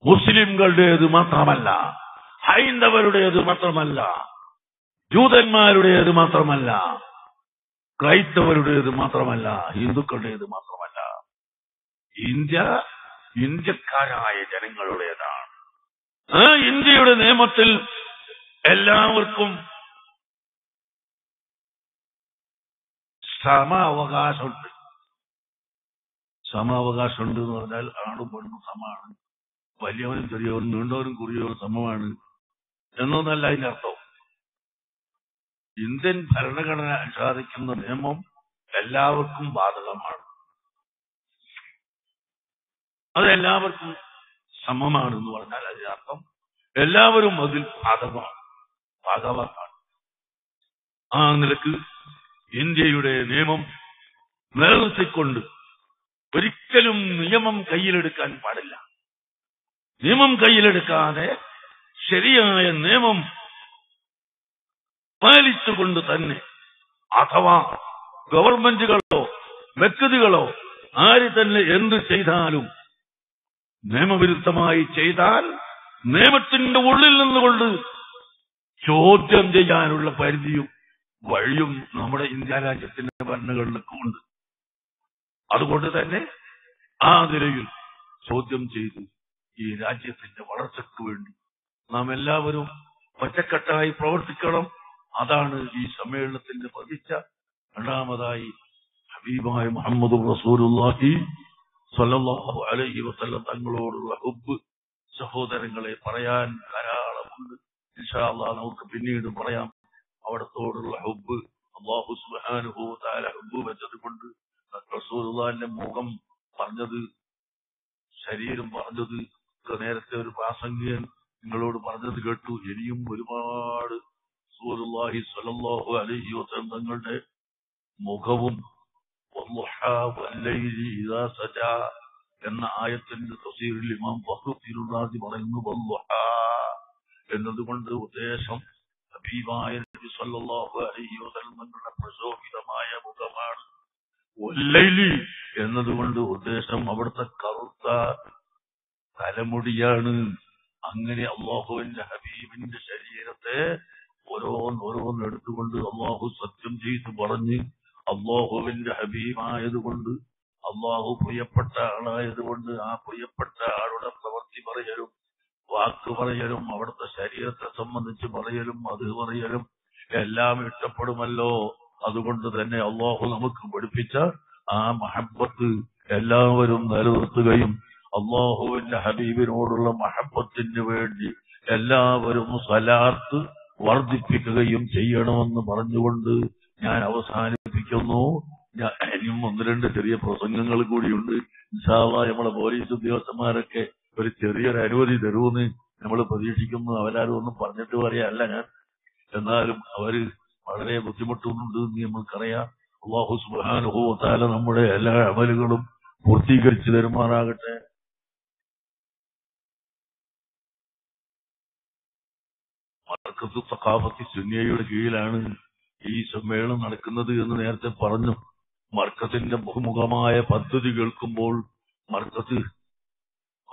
B: മുസ്ലിംകളുടേത് മാത്രമല്ല ഹൈന്ദവരുടേത് മാത്രമല്ല ജൂതന്മാരുടേത് മാത്രമല്ല ക്രൈസ്തവരുടേത് മാത്രമല്ല ഹിന്ദുക്കളുടേത് മാത്രമല്ല. ഇന്ത്യ ഇന്ത്യക്കാരായ ജനങ്ങളുടേതാണ്. ആ ഇന്ത്യയുടെ നിയമത്തിൽ എല്ലാവർക്കും സമാവകാശമുണ്ട്. സമാവകാശമുണ്ട് എന്ന് പറഞ്ഞാൽ ആണും പെണ്ണും സമമാണ് വലിയവനും ചെറിയവനും നീണ്ടവനും കുറിയവനും സമമാണ്. എന്നൊന്നല്ല അതിന്റെ അർത്ഥം. ഇന്ത്യൻ ഭരണഘടന അനുസാദിക്കുന്ന നിയമം എല്ലാവർക്കും ബാധകമാണ്. അത് എല്ലാവർക്കും സമമാണെന്ന് പറഞ്ഞാൽ അതിനർത്ഥം എല്ലാവരും അതിൽ ബാധകമാണ്. ബാധകമാണ് ആ നിലയ്ക്ക് ഇന്ത്യയുടെ നിയമം നിലനിർത്തിക്കൊണ്ട് ഒരിക്കലും നിയമം കയ്യിലെടുക്കാൻ പാടില്ല. നിയമം കയ്യിലെടുക്കാതെ ശരിയായ നിയമം പാലിച്ചുകൊണ്ട് തന്നെ അഥവാ ഗവൺമെന്റുകളോ വ്യക്തികളോ ആര് തന്നെ എന്ത് ചെയ്താലും നിയമവിരുദ്ധമായി ചെയ്താൽ നിയമത്തിന്റെ ഉള്ളിൽ നിന്നുകൊണ്ട് ചോദ്യം ചെയ്യാനുള്ള പരിധിയും വഴിയും നമ്മുടെ ഇന്ത്യ രാജ്യത്തിന്റെ ഭരണഘടനക്ക് ഉണ്ട്. അതുകൊണ്ട് തന്നെ ആ നിലയിൽ ചോദ്യം ചെയ്ത് ഈ രാജ്യത്തിന്റെ വളർച്ചയ്ക്ക് വേണ്ടി. നാം എല്ലാവരും ഒറ്റക്കെട്ടായി പ്രവർത്തിക്കണം. അതാണ് ഈ സമ്മേളനത്തിന്റെ പ്രതിജ്ഞ രണ്ടാമതായി ഹബീബായ മുഹമ്മദ് റസൂലുള്ളാഹി സ്വല്ലല്ലാഹു അലൈഹി വസല്ലം തങ്ങളോടുള്ള ഹുബ് സഹോദരങ്ങളെ പറയാൻ ധാരാളമുണ്ട്. നമുക്ക് പിന്നീട് പറയാം. അവിടത്തോടുള്ള ഹുബ് അള്ളാഹു തആല ഹുബ് വെച്ചത് കൊണ്ട് റസൂലിന്റെ മുഖം പറഞ്ഞത് ശരീരം പറഞ്ഞത് നേരത്തെ ഒരു പ്രാസംഗികൻ നിങ്ങളോട് പറഞ്ഞത് കേട്ടു. ഇനിയും ഒരുപാട് റസൂലുള്ളാഹി അലൈഹി വസല്ലം മുഖവും എന്ന ആയത്തിന്റെ തസീറിൽ ഇമാം ഫഖ്റുദ്ദീൻ പറയുന്നു എന്നതുകൊണ്ട് ഉദ്ദേശം ഹബീബായ നബി അലൈഹി പ്രശോഭിതമായ മുഖമാണ്. എന്നതുകൊണ്ട് ഉദ്ദേശം അവിടുത്തെ കറുത്ത തലമുടിയാണ്. അങ്ങനെ അള്ളാഹുവിന്റെ ഹബീബിന്റെ ശരീരത്തെ ഓരോന്നോരോന്ന് എടുത്തുകൊണ്ട് അള്ളാഹു സത്യം ചെയ്ത് പറഞ്ഞ് അള്ളാഹുവിന്റെ ഹബീബായതുകൊണ്ട് അള്ളാഹു പ്രിയപ്പെട്ട ആളായതുകൊണ്ട് ആ പ്രിയപ്പെട്ട ആളുടെ പ്രവൃത്തി പറയലും വാക്ക് പറയലും അവിടുത്തെ ശരീരത്തെ സംബന്ധിച്ച് പറയലും അത് പറയലും എല്ലാം ഇഷ്ടപ്പെടുമല്ലോ. അതുകൊണ്ട് തന്നെ അള്ളാഹു നമുക്ക് പഠിപ്പിച്ച ആ മഹബത്ത് എല്ലാവരും നിലനിർത്തുകയും അള്ളാഹുവിന്റെ ഹബീബിനോടുള്ള മഹബത്തിന് വേണ്ടി എല്ലാവരും സലാത്ത് വർദ്ധിപ്പിക്കുകയും ചെയ്യണമെന്ന് പറഞ്ഞുകൊണ്ട് ഞാൻ അവസാനിപ്പിക്കുന്നു. ഇനിയും ഒന്ന് രണ്ട് ചെറിയ പ്രസംഗങ്ങൾ കൂടിയുണ്ട്. നമ്മളെ പോലീസ് ഉദ്യോഗസ്ഥന്മാരൊക്കെ ഒരു ചെറിയൊരു അനുമതി തരുമെന്ന് നമ്മൾ പ്രതീക്ഷിക്കുന്നു. അവരാരും ഒന്നും പറഞ്ഞിട്ട് പറയാല്ല ഞാൻ. എന്നാലും അവർ വളരെ ബുദ്ധിമുട്ടുന്നുണ്ട് എന്ന് നമ്മൾക്കറിയാം. അള്ളാഹു സുബാനുഭവത്താല നമ്മുടെ എല്ലാ അമലുകളും പൂർത്തീകരിച്ചു തരുമാറാകട്ടെ. മർക്കസ് സഖാഫത്തി സുന്നിയയുടെ കീഴിലാണ് ഈ സമ്മേളനം നടക്കുന്നത് എന്ന് നേരത്തെ പറഞ്ഞു. മർക്കത്തിന്റെ ബഹുമുഖമായ പദ്ധതി കേൾക്കുമ്പോൾ മർക്കത്ത്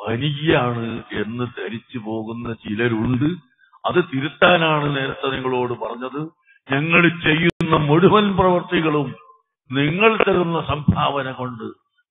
B: അനിയാണ് എന്ന് ധരിച്ചു പോകുന്ന ചിലരുണ്ട്. അത് തിരുത്താനാണ് നേരത്തെ നിങ്ങളോട് പറഞ്ഞത്. ഞങ്ങൾ ചെയ്യുന്ന മുഴുവൻ പ്രവർത്തികളും നിങ്ങൾ തരുന്ന സംഭാവന കൊണ്ട്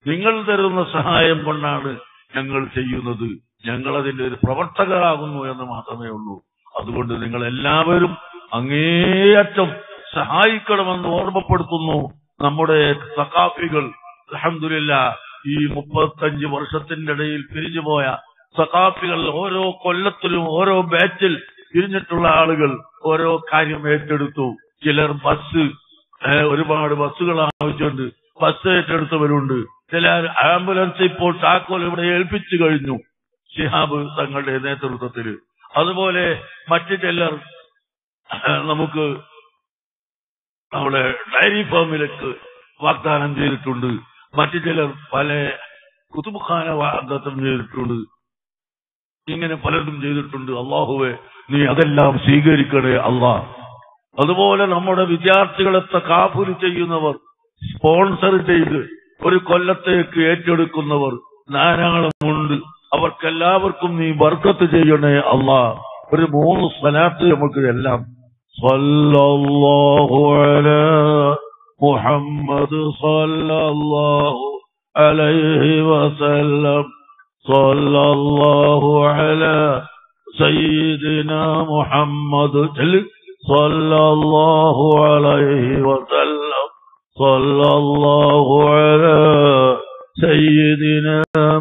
B: നിങ്ങൾ തരുന്ന സഹായം കൊണ്ടാണ് ഞങ്ങൾ ചെയ്യുന്നത്. ഞങ്ങൾ അതിന്റെ ഒരു പ്രവർത്തകരാകുന്നു എന്ന് മാത്രമേ ഉള്ളൂ. അതുകൊണ്ട് നിങ്ങൾ എല്ലാവരും അങ്ങേയറ്റം സഹായിക്കണമെന്ന് ഓർമ്മപ്പെടുത്തുന്നു നമ്മുടെ സഖാഫികൾ. അലഹമില്ല ഈ മുപ്പത്തഞ്ച് വർഷത്തിന്റെ ഇടയിൽ പിരിഞ്ഞുപോയ സഖാഫികൾ ഓരോ കൊല്ലത്തിലും ഓരോ ബാച്ചിൽ പിരിഞ്ഞിട്ടുള്ള ആളുകൾ ഓരോ കാര്യം ഏറ്റെടുത്തു. ചിലർ ബസ് ഒരുപാട് ബസ്സുകൾ ആവശ്യമുണ്ട്. ബസ് ഏറ്റെടുത്തവരുണ്ട്. ചില ആംബുലൻസ് ഇപ്പോൾ താക്കോൽ ഇവിടെ ഏൽപ്പിച്ചു കഴിഞ്ഞു. ഷിഹാബ് തങ്ങളുടെ നേതൃത്വത്തിൽ. അതുപോലെ മറ്റു ചിലർ നമുക്ക് നമ്മുടെ ഡയറി ഫാമിലേക്ക് വാഗ്ദാനം ചെയ്തിട്ടുണ്ട്. മറ്റു ചിലർ പല കുത്തുബുഖാന വാഗ്ദത്തം ചെയ്തിട്ടുണ്ട്. ഇങ്ങനെ പലതും ചെയ്തിട്ടുണ്ട്. അള്ളാഹുവെ നീ അതെല്ലാം സ്വീകരിക്കണേ അള്ളാഹ് അതുപോലെ നമ്മുടെ വിദ്യാർത്ഥികളെ കാഫുരി ചെയ്യുന്നവർ സ്പോൺസർ ചെയ്ത് ഒരു കൊല്ലത്തേക്ക് ഏറ്റെടുക്കുന്നവർ ധാരാളമുണ്ട്. അവർക്കെല്ലാവർക്കും നീ ബർക്കത്ത് ചെയ്യണേ അള്ളാ. ഒരു മൂന്ന് സ്ഥലത്ത് നമുക്ക് എല്ലാം. സല്ലല്ലാഹു അലാ മുഹമ്മദ് സല്ലല്ലാഹു അലൈഹി വസല്ലം സല്ലല്ലാഹു അലാ സയ്യിദിന മുഹമ്മദ് ചൊല്ല്. സല്ലല്ലാഹു അലൈഹി വസല്ലം സല്ലല്ലാഹു അലാ സയ്യിദിന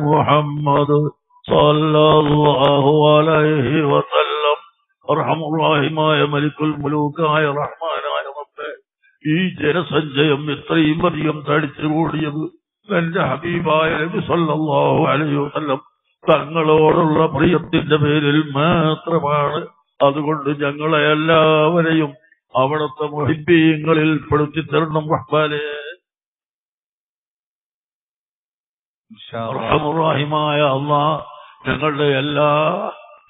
B: മുഹമ്മദ് സല്ലല്ലാഹു അലൈഹി വസല്ലം അർഹമുറാഹിമായ മലിക്കുൽ മുലൂക്കായ റഹ്മാനായ റബ്ബേ ഈ ജനസഞ്ചയം ഇത്രയും അധികം തടിച്ചു കൂടിയത് എന്റെ ഹബീബായ നബി സല്ലല്ലാഹു അലൈഹി വസല്ലം തങ്ങളോടുള്ള പ്രിയത്തിന്റെ പേരിൽ മാത്രമാണ്. അതുകൊണ്ട് ഞങ്ങളെ എല്ലാവരെയും അവിടുത്തെ മുഹിബീങ്ങളിൽ പെടുത്തി തരണം റഹ്മാനെ. റഹമുറാഹിമായ അള്ളാ ഞങ്ങളുടെ എല്ലാ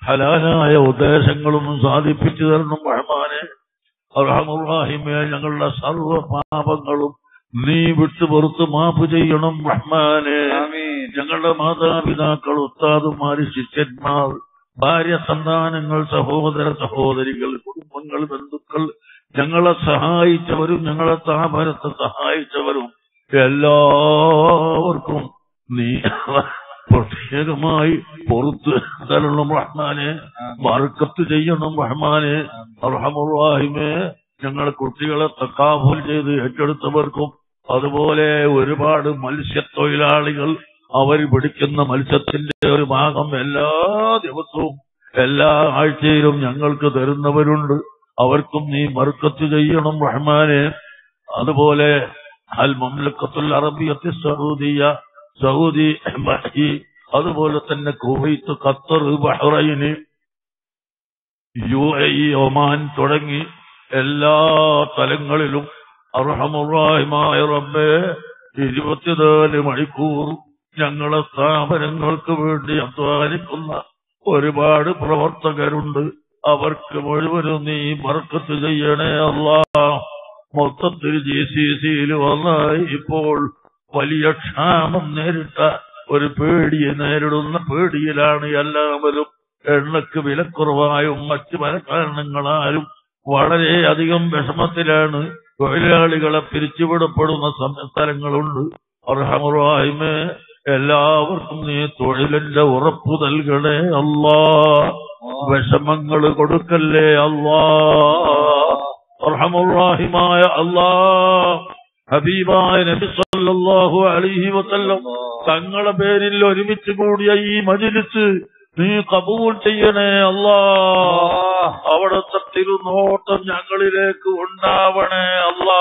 B: ഹലാലായ ഉദ്ദേശങ്ങളും സാധിപ്പിച്ചു തരണം റഹ്മാനെ. റഹമുറാഹിമെ ഞങ്ങളുടെ സർവ പാപങ്ങളും നീ വിട്ടു പുറത്ത് മാപ്പ് ചെയ്യണം റഹ്മാനെ. ഞങ്ങളുടെ മാതാപിതാക്കൾ ഉസ്താദുമാര് ശിഷ്യന്മാർ ഭാര്യ സന്താനങ്ങൾ സഹോദര സഹോദരികൾ കുടുംബങ്ങൾ ബന്ധുക്കൾ ഞങ്ങളെ സഹായിച്ചവരും ഞങ്ങളെ താപരത്തെ സഹായിച്ചവരും എല്ലാവർക്കും നീ പ്രത്യേകമായി പുറത്ത് തരണം റഹ്മാനെ ബർക്കത്ത് ചെയ്യണം റഹ്മാനെ റഹമുറാഹിമേ ഞങ്ങൾ കുട്ടികളെ തക്കാഫുൽ ചെയ്ത് ഏറ്റെടുത്തവർക്കും അതുപോലെ ഒരുപാട് മത്സ്യത്തൊഴിലാളികൾ അവർ പിടിക്കുന്ന മത്സ്യത്തിന്റെ ഒരു ഭാഗം എല്ലാ ദിവസവും എല്ലാ ആഴ്ചയിലും ഞങ്ങൾക്ക് തരുന്നവരുണ്ട്. അവർക്കും നീ ബർക്കത്ത് ചെയ്യണം റഹ്മാനെ. അതുപോലെ അൽ മംലക്കത്തുൽ അറബിയത്തി സൗദിയ സൗദി അതുപോലെ തന്നെ Kuwait Qatar Bahrain U A Oman തുടങ്ങി എല്ലാ തലങ്ങളിലും അർഹമുറാഹിമായ റബ്ബേ ഇരുപത്തിനാല് മണിക്കൂർ ഞങ്ങളെ സ്ഥാപനങ്ങൾക്ക് വേണ്ടി അധ്വാനിക്കുന്ന ഒരുപാട് പ്രവർത്തകരുണ്ട്. അവർക്ക് മുഴുവനും നീ ബർക്കത്ത് ചെയ്യണേ അല്ല മൊത്തത്തിൽ ജി സി സിയിൽ വന്നായി ഇപ്പോൾ വലിയ ക്ഷാമം നേരിട്ട ഒരു പേടിയെ നേരിടുന്ന പേടിയിലാണ് എല്ലാവരും എണ്ണക്ക് വിലക്കുറവായും മറ്റു പല കാരണങ്ങളാലും വളരെയധികം വിഷമത്തിലാണ് തൊഴിലാളികളെ പിരിച്ചുവിടപ്പെടുന്ന സ്ഥലങ്ങളുണ്ട്. അർഹമുറായ്മേ എല്ലാവർക്കും നീ തൊഴിലിന്റെ ഉറപ്പു നൽകണേ അല്ലാ. വിഷമങ്ങൾ കൊടുക്കല്ലേ അല്ലാ. അർഹമുറാഹിമായ അല്ലാ. ഹബീബായ നബി സല്ലല്ലാഹു അലൈഹി വസല്ലം. തങ്ങളെ പേരിൽ ഒരുമിച്ച് കൂടിയ ഈ മജിലിസ് നീ കബൂൽ ചെയ്യണേ അല്ലാ. അവിടുത്തെ തിരുനോട്ടം ഞങ്ങളിലേക്ക് ഉണ്ടാവണേ അല്ലാ.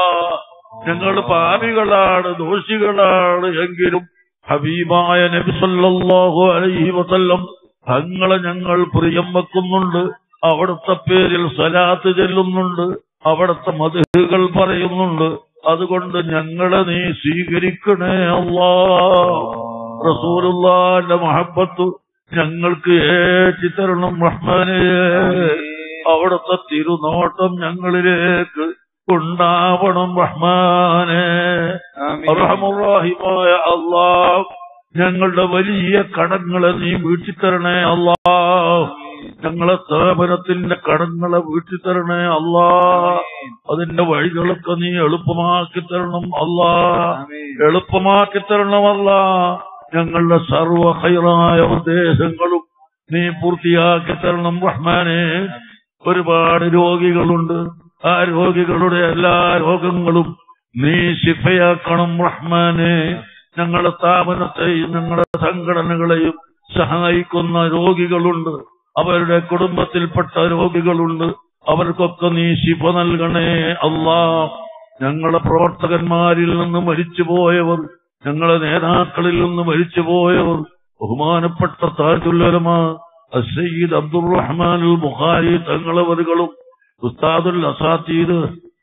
B: ഞങ്ങൾ പാപികളാണ് ദോഷികളാണ് എങ്കിലും ഹബീബായ നബി സല്ലല്ലാഹു അലൈഹി വസല്ലം തങ്ങളെ ഞങ്ങൾ പ്രിയം വെക്കുന്നുണ്ട്. അവിടുത്തെ പേരിൽ സലാത്ത് ചെല്ലുന്നുണ്ട്. അവിടുത്തെ മധുകൾ പറയുന്നുണ്ട്. അതുകൊണ്ട് ഞങ്ങളെ നീ സ്വീകരിക്കണേ അള്ളാ റസൂലുള്ളാന്റെ മഹബത്ത് ഞങ്ങൾക്ക് ഏറ്റി തരണം റഹ്മാനേ. അവിടുത്തെ തിരുനോട്ടം ഞങ്ങളിലേക്ക് ഉണ്ടാവണം റഹ്മാനേ. റഹമുറാഹിമായ അള്ളാഹ് ഞങ്ങളുടെ വലിയ കടങ്ങളെ നീ വീട്ടിത്തരണേ അല്ലാ ഞങ്ങളെ സ്ഥാപനത്തിന്റെ കടങ്ങളെ വീട്ടിത്തരണേ അല്ലാ. അതിന്റെ വഴികളൊക്കെ നീ എളുപ്പമാക്കി തരണം അല്ലാ. എളുപ്പമാക്കി തരണമല്ല ഞങ്ങളുടെ സർവ ഹൈറായ ഉദ്ദേശങ്ങളും നീ പൂർത്തിയാക്കി തരണം റഹ്മാനെ. ഒരുപാട് രോഗികളുണ്ട്. ആ രോഗികളുടെ എല്ലാ രോഗങ്ങളും നീ ശിഫയാക്കണം റഹ്മാനെ. ഞങ്ങളുടെ സ്ഥാപനത്തെയും ഞങ്ങളുടെ സംഘടനകളെയും സഹായിക്കുന്ന രോഗികളുണ്ട്. അവരുടെ കുടുംബത്തിൽപ്പെട്ട രോഗികളുണ്ട്. അവർക്കൊക്കെ നീ ശിപ നൽകണേ അല്ല. ഞങ്ങളെ പ്രവർത്തകന്മാരിൽ നിന്ന് മരിച്ചുപോയവർ ഞങ്ങളെ നേതാക്കളിൽ നിന്ന് മരിച്ചുപോയവർ ബഹുമാനപ്പെട്ട താജുല്ലമ സയ്യിദ് അബ്ദുറഹ്മാനുൽ ബുഖാരി തങ്ങളവറുകളും ഉസ്താദുൽ അസാത്തീദ്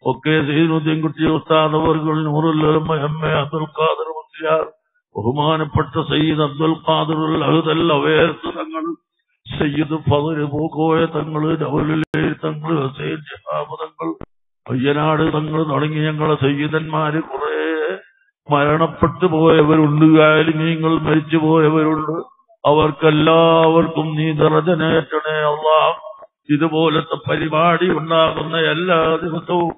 B: ഒക്കെ സൈനുദ്ദീൻകുട്ടി ഉസ്താദ് അവർകൾ നൂറുല്ലരമ എം എ അബ്ദുൽ ഖാദർ മുസ്ലിയാർ ബഹുമാനപ്പെട്ട സയ്യിദ് അബ്ദുൽ ഖാദർ അഹുദൽ അവേർത്ത് തങ്ങൾ സയ്യിദ് ഫതുര് പൂക്കോയ തങ്ങൾ നവലുലേ തങ്ങൾ ഹസൈൻ ഷിഹാബ് തങ്ങൾ പയ്യനാട് തങ്ങൾ തുടങ്ങി ഞങ്ങളെ സയ്യിദന്മാര് കുറെ. മരണപ്പെട്ടു പോയവരുണ്ട് നിങ്ങൾ മരിച്ചു പോയവരുണ്ട്. അവർക്കെല്ലാവർക്കും നീ ദറജനേറ്റണേ അള്ളാ. ഇതുപോലത്തെ പരിപാടി ഉണ്ടാകുന്ന എല്ലാ ദിവസവും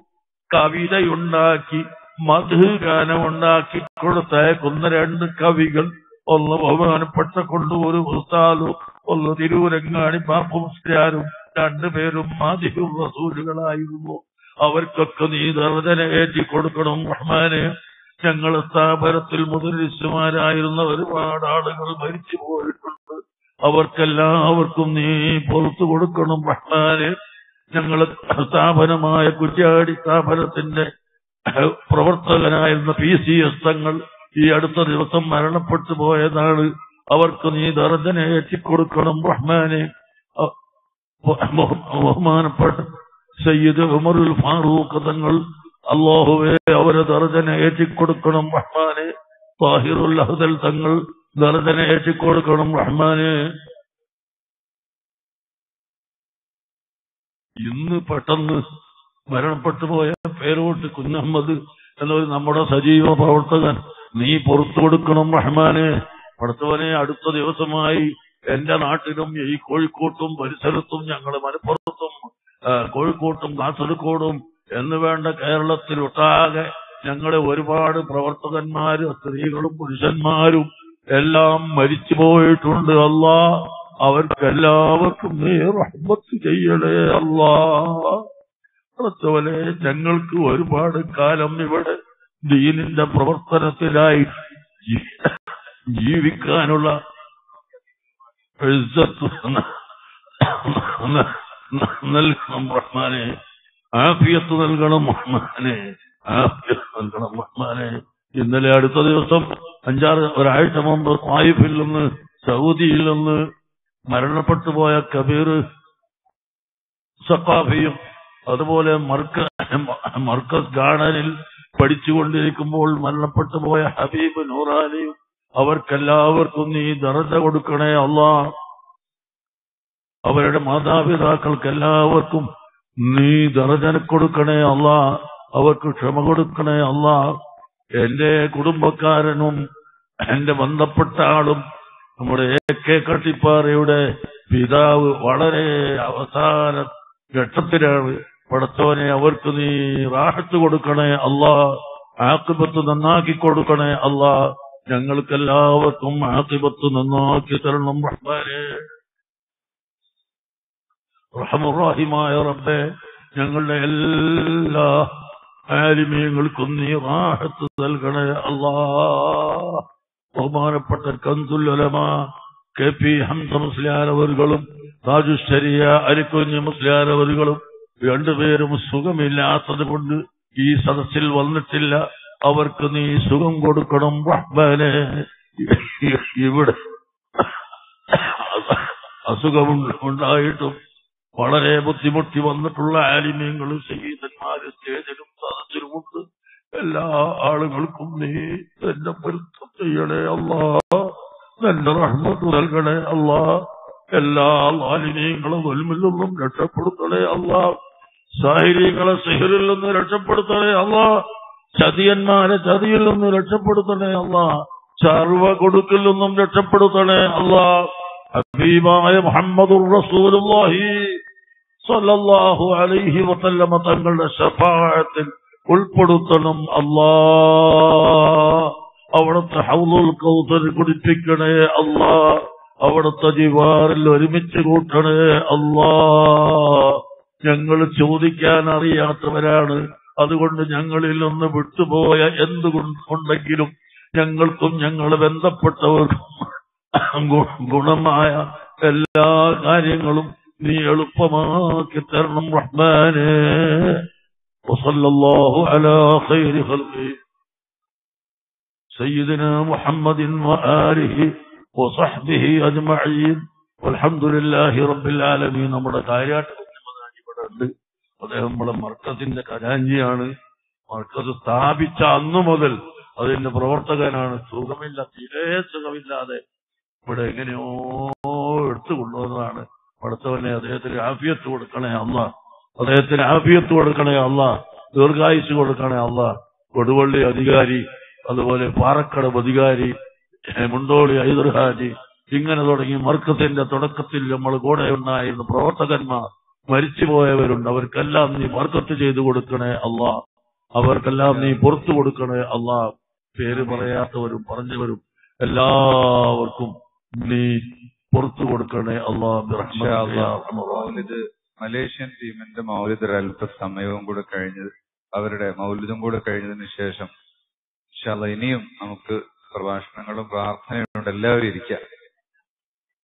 B: കവിതയുണ്ടാക്കി മധുഗാനം ഉണ്ടാക്കി കൊടുത്തേക്കുന്ന രണ്ട് കവികൾ ഒന്ന് ബഹുമാനപ്പെട്ട കൊണ്ടൂർ ഉസ്താദും ഒന്ന് തിരൂരങ്ങാടി ബാപ്പു മുസ്ലിയാരും രണ്ടുപേരും മാധ്യമ റസൂലുകളായിരുന്നു. അവർക്കൊക്കെ നീ ദർജന ഏറ്റി കൊടുക്കണം റഹ്മാനെ. ഞങ്ങൾ സ്ഥാപനത്തിൽ മുതലിസുമാരായിരുന്ന ഒരുപാട് ആളുകൾ മരിച്ചു പോയിട്ടുണ്ട്. അവർക്കെല്ലാവർക്കും നീ പുറത്തു കൊടുക്കണം റഹ്മാനെ. ഞങ്ങൾ സ്ഥാപനമായ കുറ്റ്യാടി സ്ഥാപനത്തിന്റെ പ്രവർത്തകനായിരുന്ന പി സി എസ് തങ്ങൾ ഈ അടുത്ത ദിവസം മരണപ്പെട്ടു പോയതാണ്. അവർക്ക് നീ ദർദനെ എത്തിക്കൊടുക്കണം റഹ്മാനെ. ബഹുമാനപ്പെട്ട സയ്യിദ് ഉമറുൽ ഫാറൂഖ് തങ്ങൾ അള്ളാഹുവെ അവരെ ദർദനെ ഏറ്റിക്കൊടുക്കണം റഹ്മാനെ. താഹിറുൽ അഹദൽ തങ്ങൾ ദർദനെ ഏറ്റിക്കൊടുക്കണം റഹ്മാനെ. ഇന്ന് പെട്ടെന്ന് മരണപ്പെട്ടു പോയ പേരോട്ട് കുഞ്ഞഹമ്മദ് എന്നൊരു നമ്മുടെ സജീവ പ്രവർത്തകൻ നീ പുറത്തു കൊടുക്കണം റഹ്മാനെ. പഠിത്തവനെ അടുത്ത ദിവസമായി എന്റെ നാട്ടിലും ഈ കോഴിക്കോട്ടും പരിസരത്തും ഞങ്ങൾ മലപ്പുറത്തും കോഴിക്കോട്ടും കാസർഗോഡും എന്ന് വേണ്ട കേരളത്തിലൊട്ടാകെ ഞങ്ങളെ ഒരുപാട് പ്രവർത്തകന്മാരും സ്ത്രീകളും പുരുഷന്മാരും എല്ലാം മരിച്ചു പോയിട്ടുണ്ട്. അല്ല അവർക്കെല്ലാവർക്കും നീ റഹ്മത്ത് ചെയ്യണേ അല്ല. പഠിത്തവനെ ഞങ്ങൾക്ക് ഒരുപാട് കാലം ഇവിടെ ദീനിന്റെ പ്രവർത്തനത്തിനായി ജീ- ജീവിക്കാനുള്ള നൽകണം ആഫിയത്ത് നൽകണം റഹ്മാനെ ആഫിയത്ത് നൽകണം റഹ്മാനെ ഇന്നലെ അടുത്ത ദിവസം അഞ്ചാറ് ഒരാഴ്ച മുമ്പ് വായുഫിൽ നിന്ന് സൗദിയിൽ നിന്ന് മരണപ്പെട്ടു പോയ കബീർ സക്കാഫിയും അതുപോലെ മർക്ക മർക്കസ് ഗാർഡനിൽ പഠിച്ചുകൊണ്ടിരിക്കുമ്പോൾ മരണപ്പെട്ടു പോയ ഹബീബ് നൂറാനിയും അവർക്കെല്ലാവർക്കും നീ ദറജ കൊടുക്കണേ അല്ലാ അവരുടെ മാതാപിതാക്കൾക്കെല്ലാവർക്കും നീ ദർജന കൊടുക്കണേ അല്ല അവർക്ക് ക്ഷമ കൊടുക്കണേ അല്ല എന്റെ കുടുംബക്കാരനും എന്റെ ബന്ധപ്പെട്ട ആളും നമ്മുടെ എ കെ കട്ടിപ്പാറയുടെ പിതാവ് വളരെ അവസാന ഘട്ടത്തിലാണ് പടത്തോനെ അവർക്ക് നീ റാഹത്ത് കൊടുക്കണേ അല്ല ആക്കുപത്ത് നന്നാക്കി കൊടുക്കണേ അല്ലാ ഞങ്ങൾക്കെല്ലാവർക്കും ആക്കിബത്ത് നന്നാക്കി തരണം റഹ്മാനെ റഹമുറാഹിമായ റബ്ബെ ഞങ്ങളുടെ എല്ലാ ആലിമീയങ്ങൾക്കും നീ റാഹത്ത് നൽകണേ അള്ളാ ബഹുമാനപ്പെട്ട കന്തുല്ലലമ കെ പി ഹംസ മുസ്ലിയാനവറുകളും താജു അരിക്കുഞ്ഞ് മുസ്ലിയാനവറുകളും രണ്ടുപേരും സുഖമില്ലാത്തത് കൊണ്ട് ഈ സദസ്സിൽ വന്നിട്ടില്ല. അവർക്ക് നീ സുഖം കൊടുക്കണം റഹ്മാനെ. ഇവിടെ അസുഖമുണ്ടായിട്ടും വളരെ ബുദ്ധിമുട്ടി വന്നിട്ടുള്ള ആലിമ്യങ്ങളും ശഹീദന്മാരും സ്റ്റേജിലും സദസ്സിലുമുണ്ട് എല്ലാ ആളുകൾക്കും നീ എന്റെ പൊരുത്തം ചെയ്യണേ അല്ലാ. നിന്റെ റഹ്മത്ത് നൽകണേ അല്ലാ. എല്ലാ മാലിന്യങ്ങളും ഒൽമിൽ നിന്നും രക്ഷപ്പെടുത്തണേ അല്ലാ. സാഹിര്യങ്ങളെ സിഹറിൽ നിന്ന് രക്ഷപ്പെടുത്തണേ അല്ലാ. ചതിയന്മാരെ ചതിയിൽ നിന്ന് രക്ഷപ്പെടുത്തണേ അല്ല. ചർവ കൊടുക്കിൽ നിന്നും രക്ഷപ്പെടുത്തണേ അല്ല. ഹബീബായ മുഹമ്മദുർ റസൂലുള്ളാഹി സ്വല്ലല്ലാഹു അലൈഹി വസല്ലമ തങ്ങളുടെ ശഫാഅത്തിൽ ഉൾപ്പെടുത്തണം അല്ലാ. അവിടുത്തെ ഹൗലുൽ കൗസർ കുടിപ്പിക്കണേ അല്ലാ. അവിടുത്തെ ജിവാറിൽ ഒരുമിച്ച് കൂട്ടണേ അല്ലാ. ഞങ്ങൾ ചോദിക്കാൻ അറിയാത്തവരാണ്. അതുകൊണ്ട് ഞങ്ങളിൽ നിന്ന് വിട്ടുപോയ എന്തുകൊണ്ടെങ്കിലും ഞങ്ങൾക്കും ഞങ്ങൾ ബന്ധപ്പെട്ടവർക്കും ഗു- ഗുണമായ എല്ലാ കാര്യങ്ങളും നീ എളുപ്പമാക്കി തരണം റഹ്മാനെ وصلى الله على خير خلقه سيدنا محمد وآله وصحبه أجمعين والحمد لله رب العالمين നമ്മുടെ കാര്യാട്ട് ഇവിടെ ഉണ്ട് അദ്ദേഹം നമ്മുടെ മർക്കത്തിന്റെ ഖജാഞ്ചിയാണ് മർക്കസ് സ്ഥാപിച്ച അന്നു മുതൽ അതിന്റെ പ്രവർത്തകനാണ്. സുഖമില്ല തീരെ സുഖമില്ലാതെ ഇവിടെ എങ്ങനെയോ എടുത്തു കൊണ്ടുവന്നതാണ്. അദ്ദേഹത്തിന് ആഫിയത്ത് കൊടുക്കണേ അല്ല. അദ്ദേഹത്തിന് ആഫിയത്ത് കൊടുക്കണേ അല്ല. ദീർഘായുസ് കൊടുക്കണേ അല്ല. കൊടുവള്ളി അധികാരി അതുപോലെ പാറക്കടവ് അധികാരി മുണ്ടോളി ഹൈദർഹാജി ഇങ്ങനെ തുടങ്ങി മർക്കത്തിന്റെ തുടക്കത്തിൽ നമ്മൾ കൂടെ ഉണ്ടായിരുന്ന പ്രവർത്തകന്മാർ മരിച്ചുപോയവരുണ്ട്. അവർക്കെല്ലാം നീ വർക്കത്ത് ചെയ്തു കൊടുക്കണേ അല്ല അവർക്കെല്ലാം നീ പുറത്തു കൊടുക്കണേ അല്ല പേര് പറയാത്തവരും പറഞ്ഞവരും എല്ലാവർക്കും നീ പുറത്തു കൊടുക്കണേ
C: ഇൻഷാ മലേഷ്യൻ ടീമിന്റെ മൗലിദ് അല്പ സമയവും കൂടെ കഴിഞ്ഞത് അവരുടെ മൗലിദും കൂടെ കഴിഞ്ഞതിന് ശേഷം ഇനിയും നമുക്ക് പ്രഭാഷണങ്ങളും പ്രാർത്ഥനയും എല്ലാവരും ഇരിക്കാം.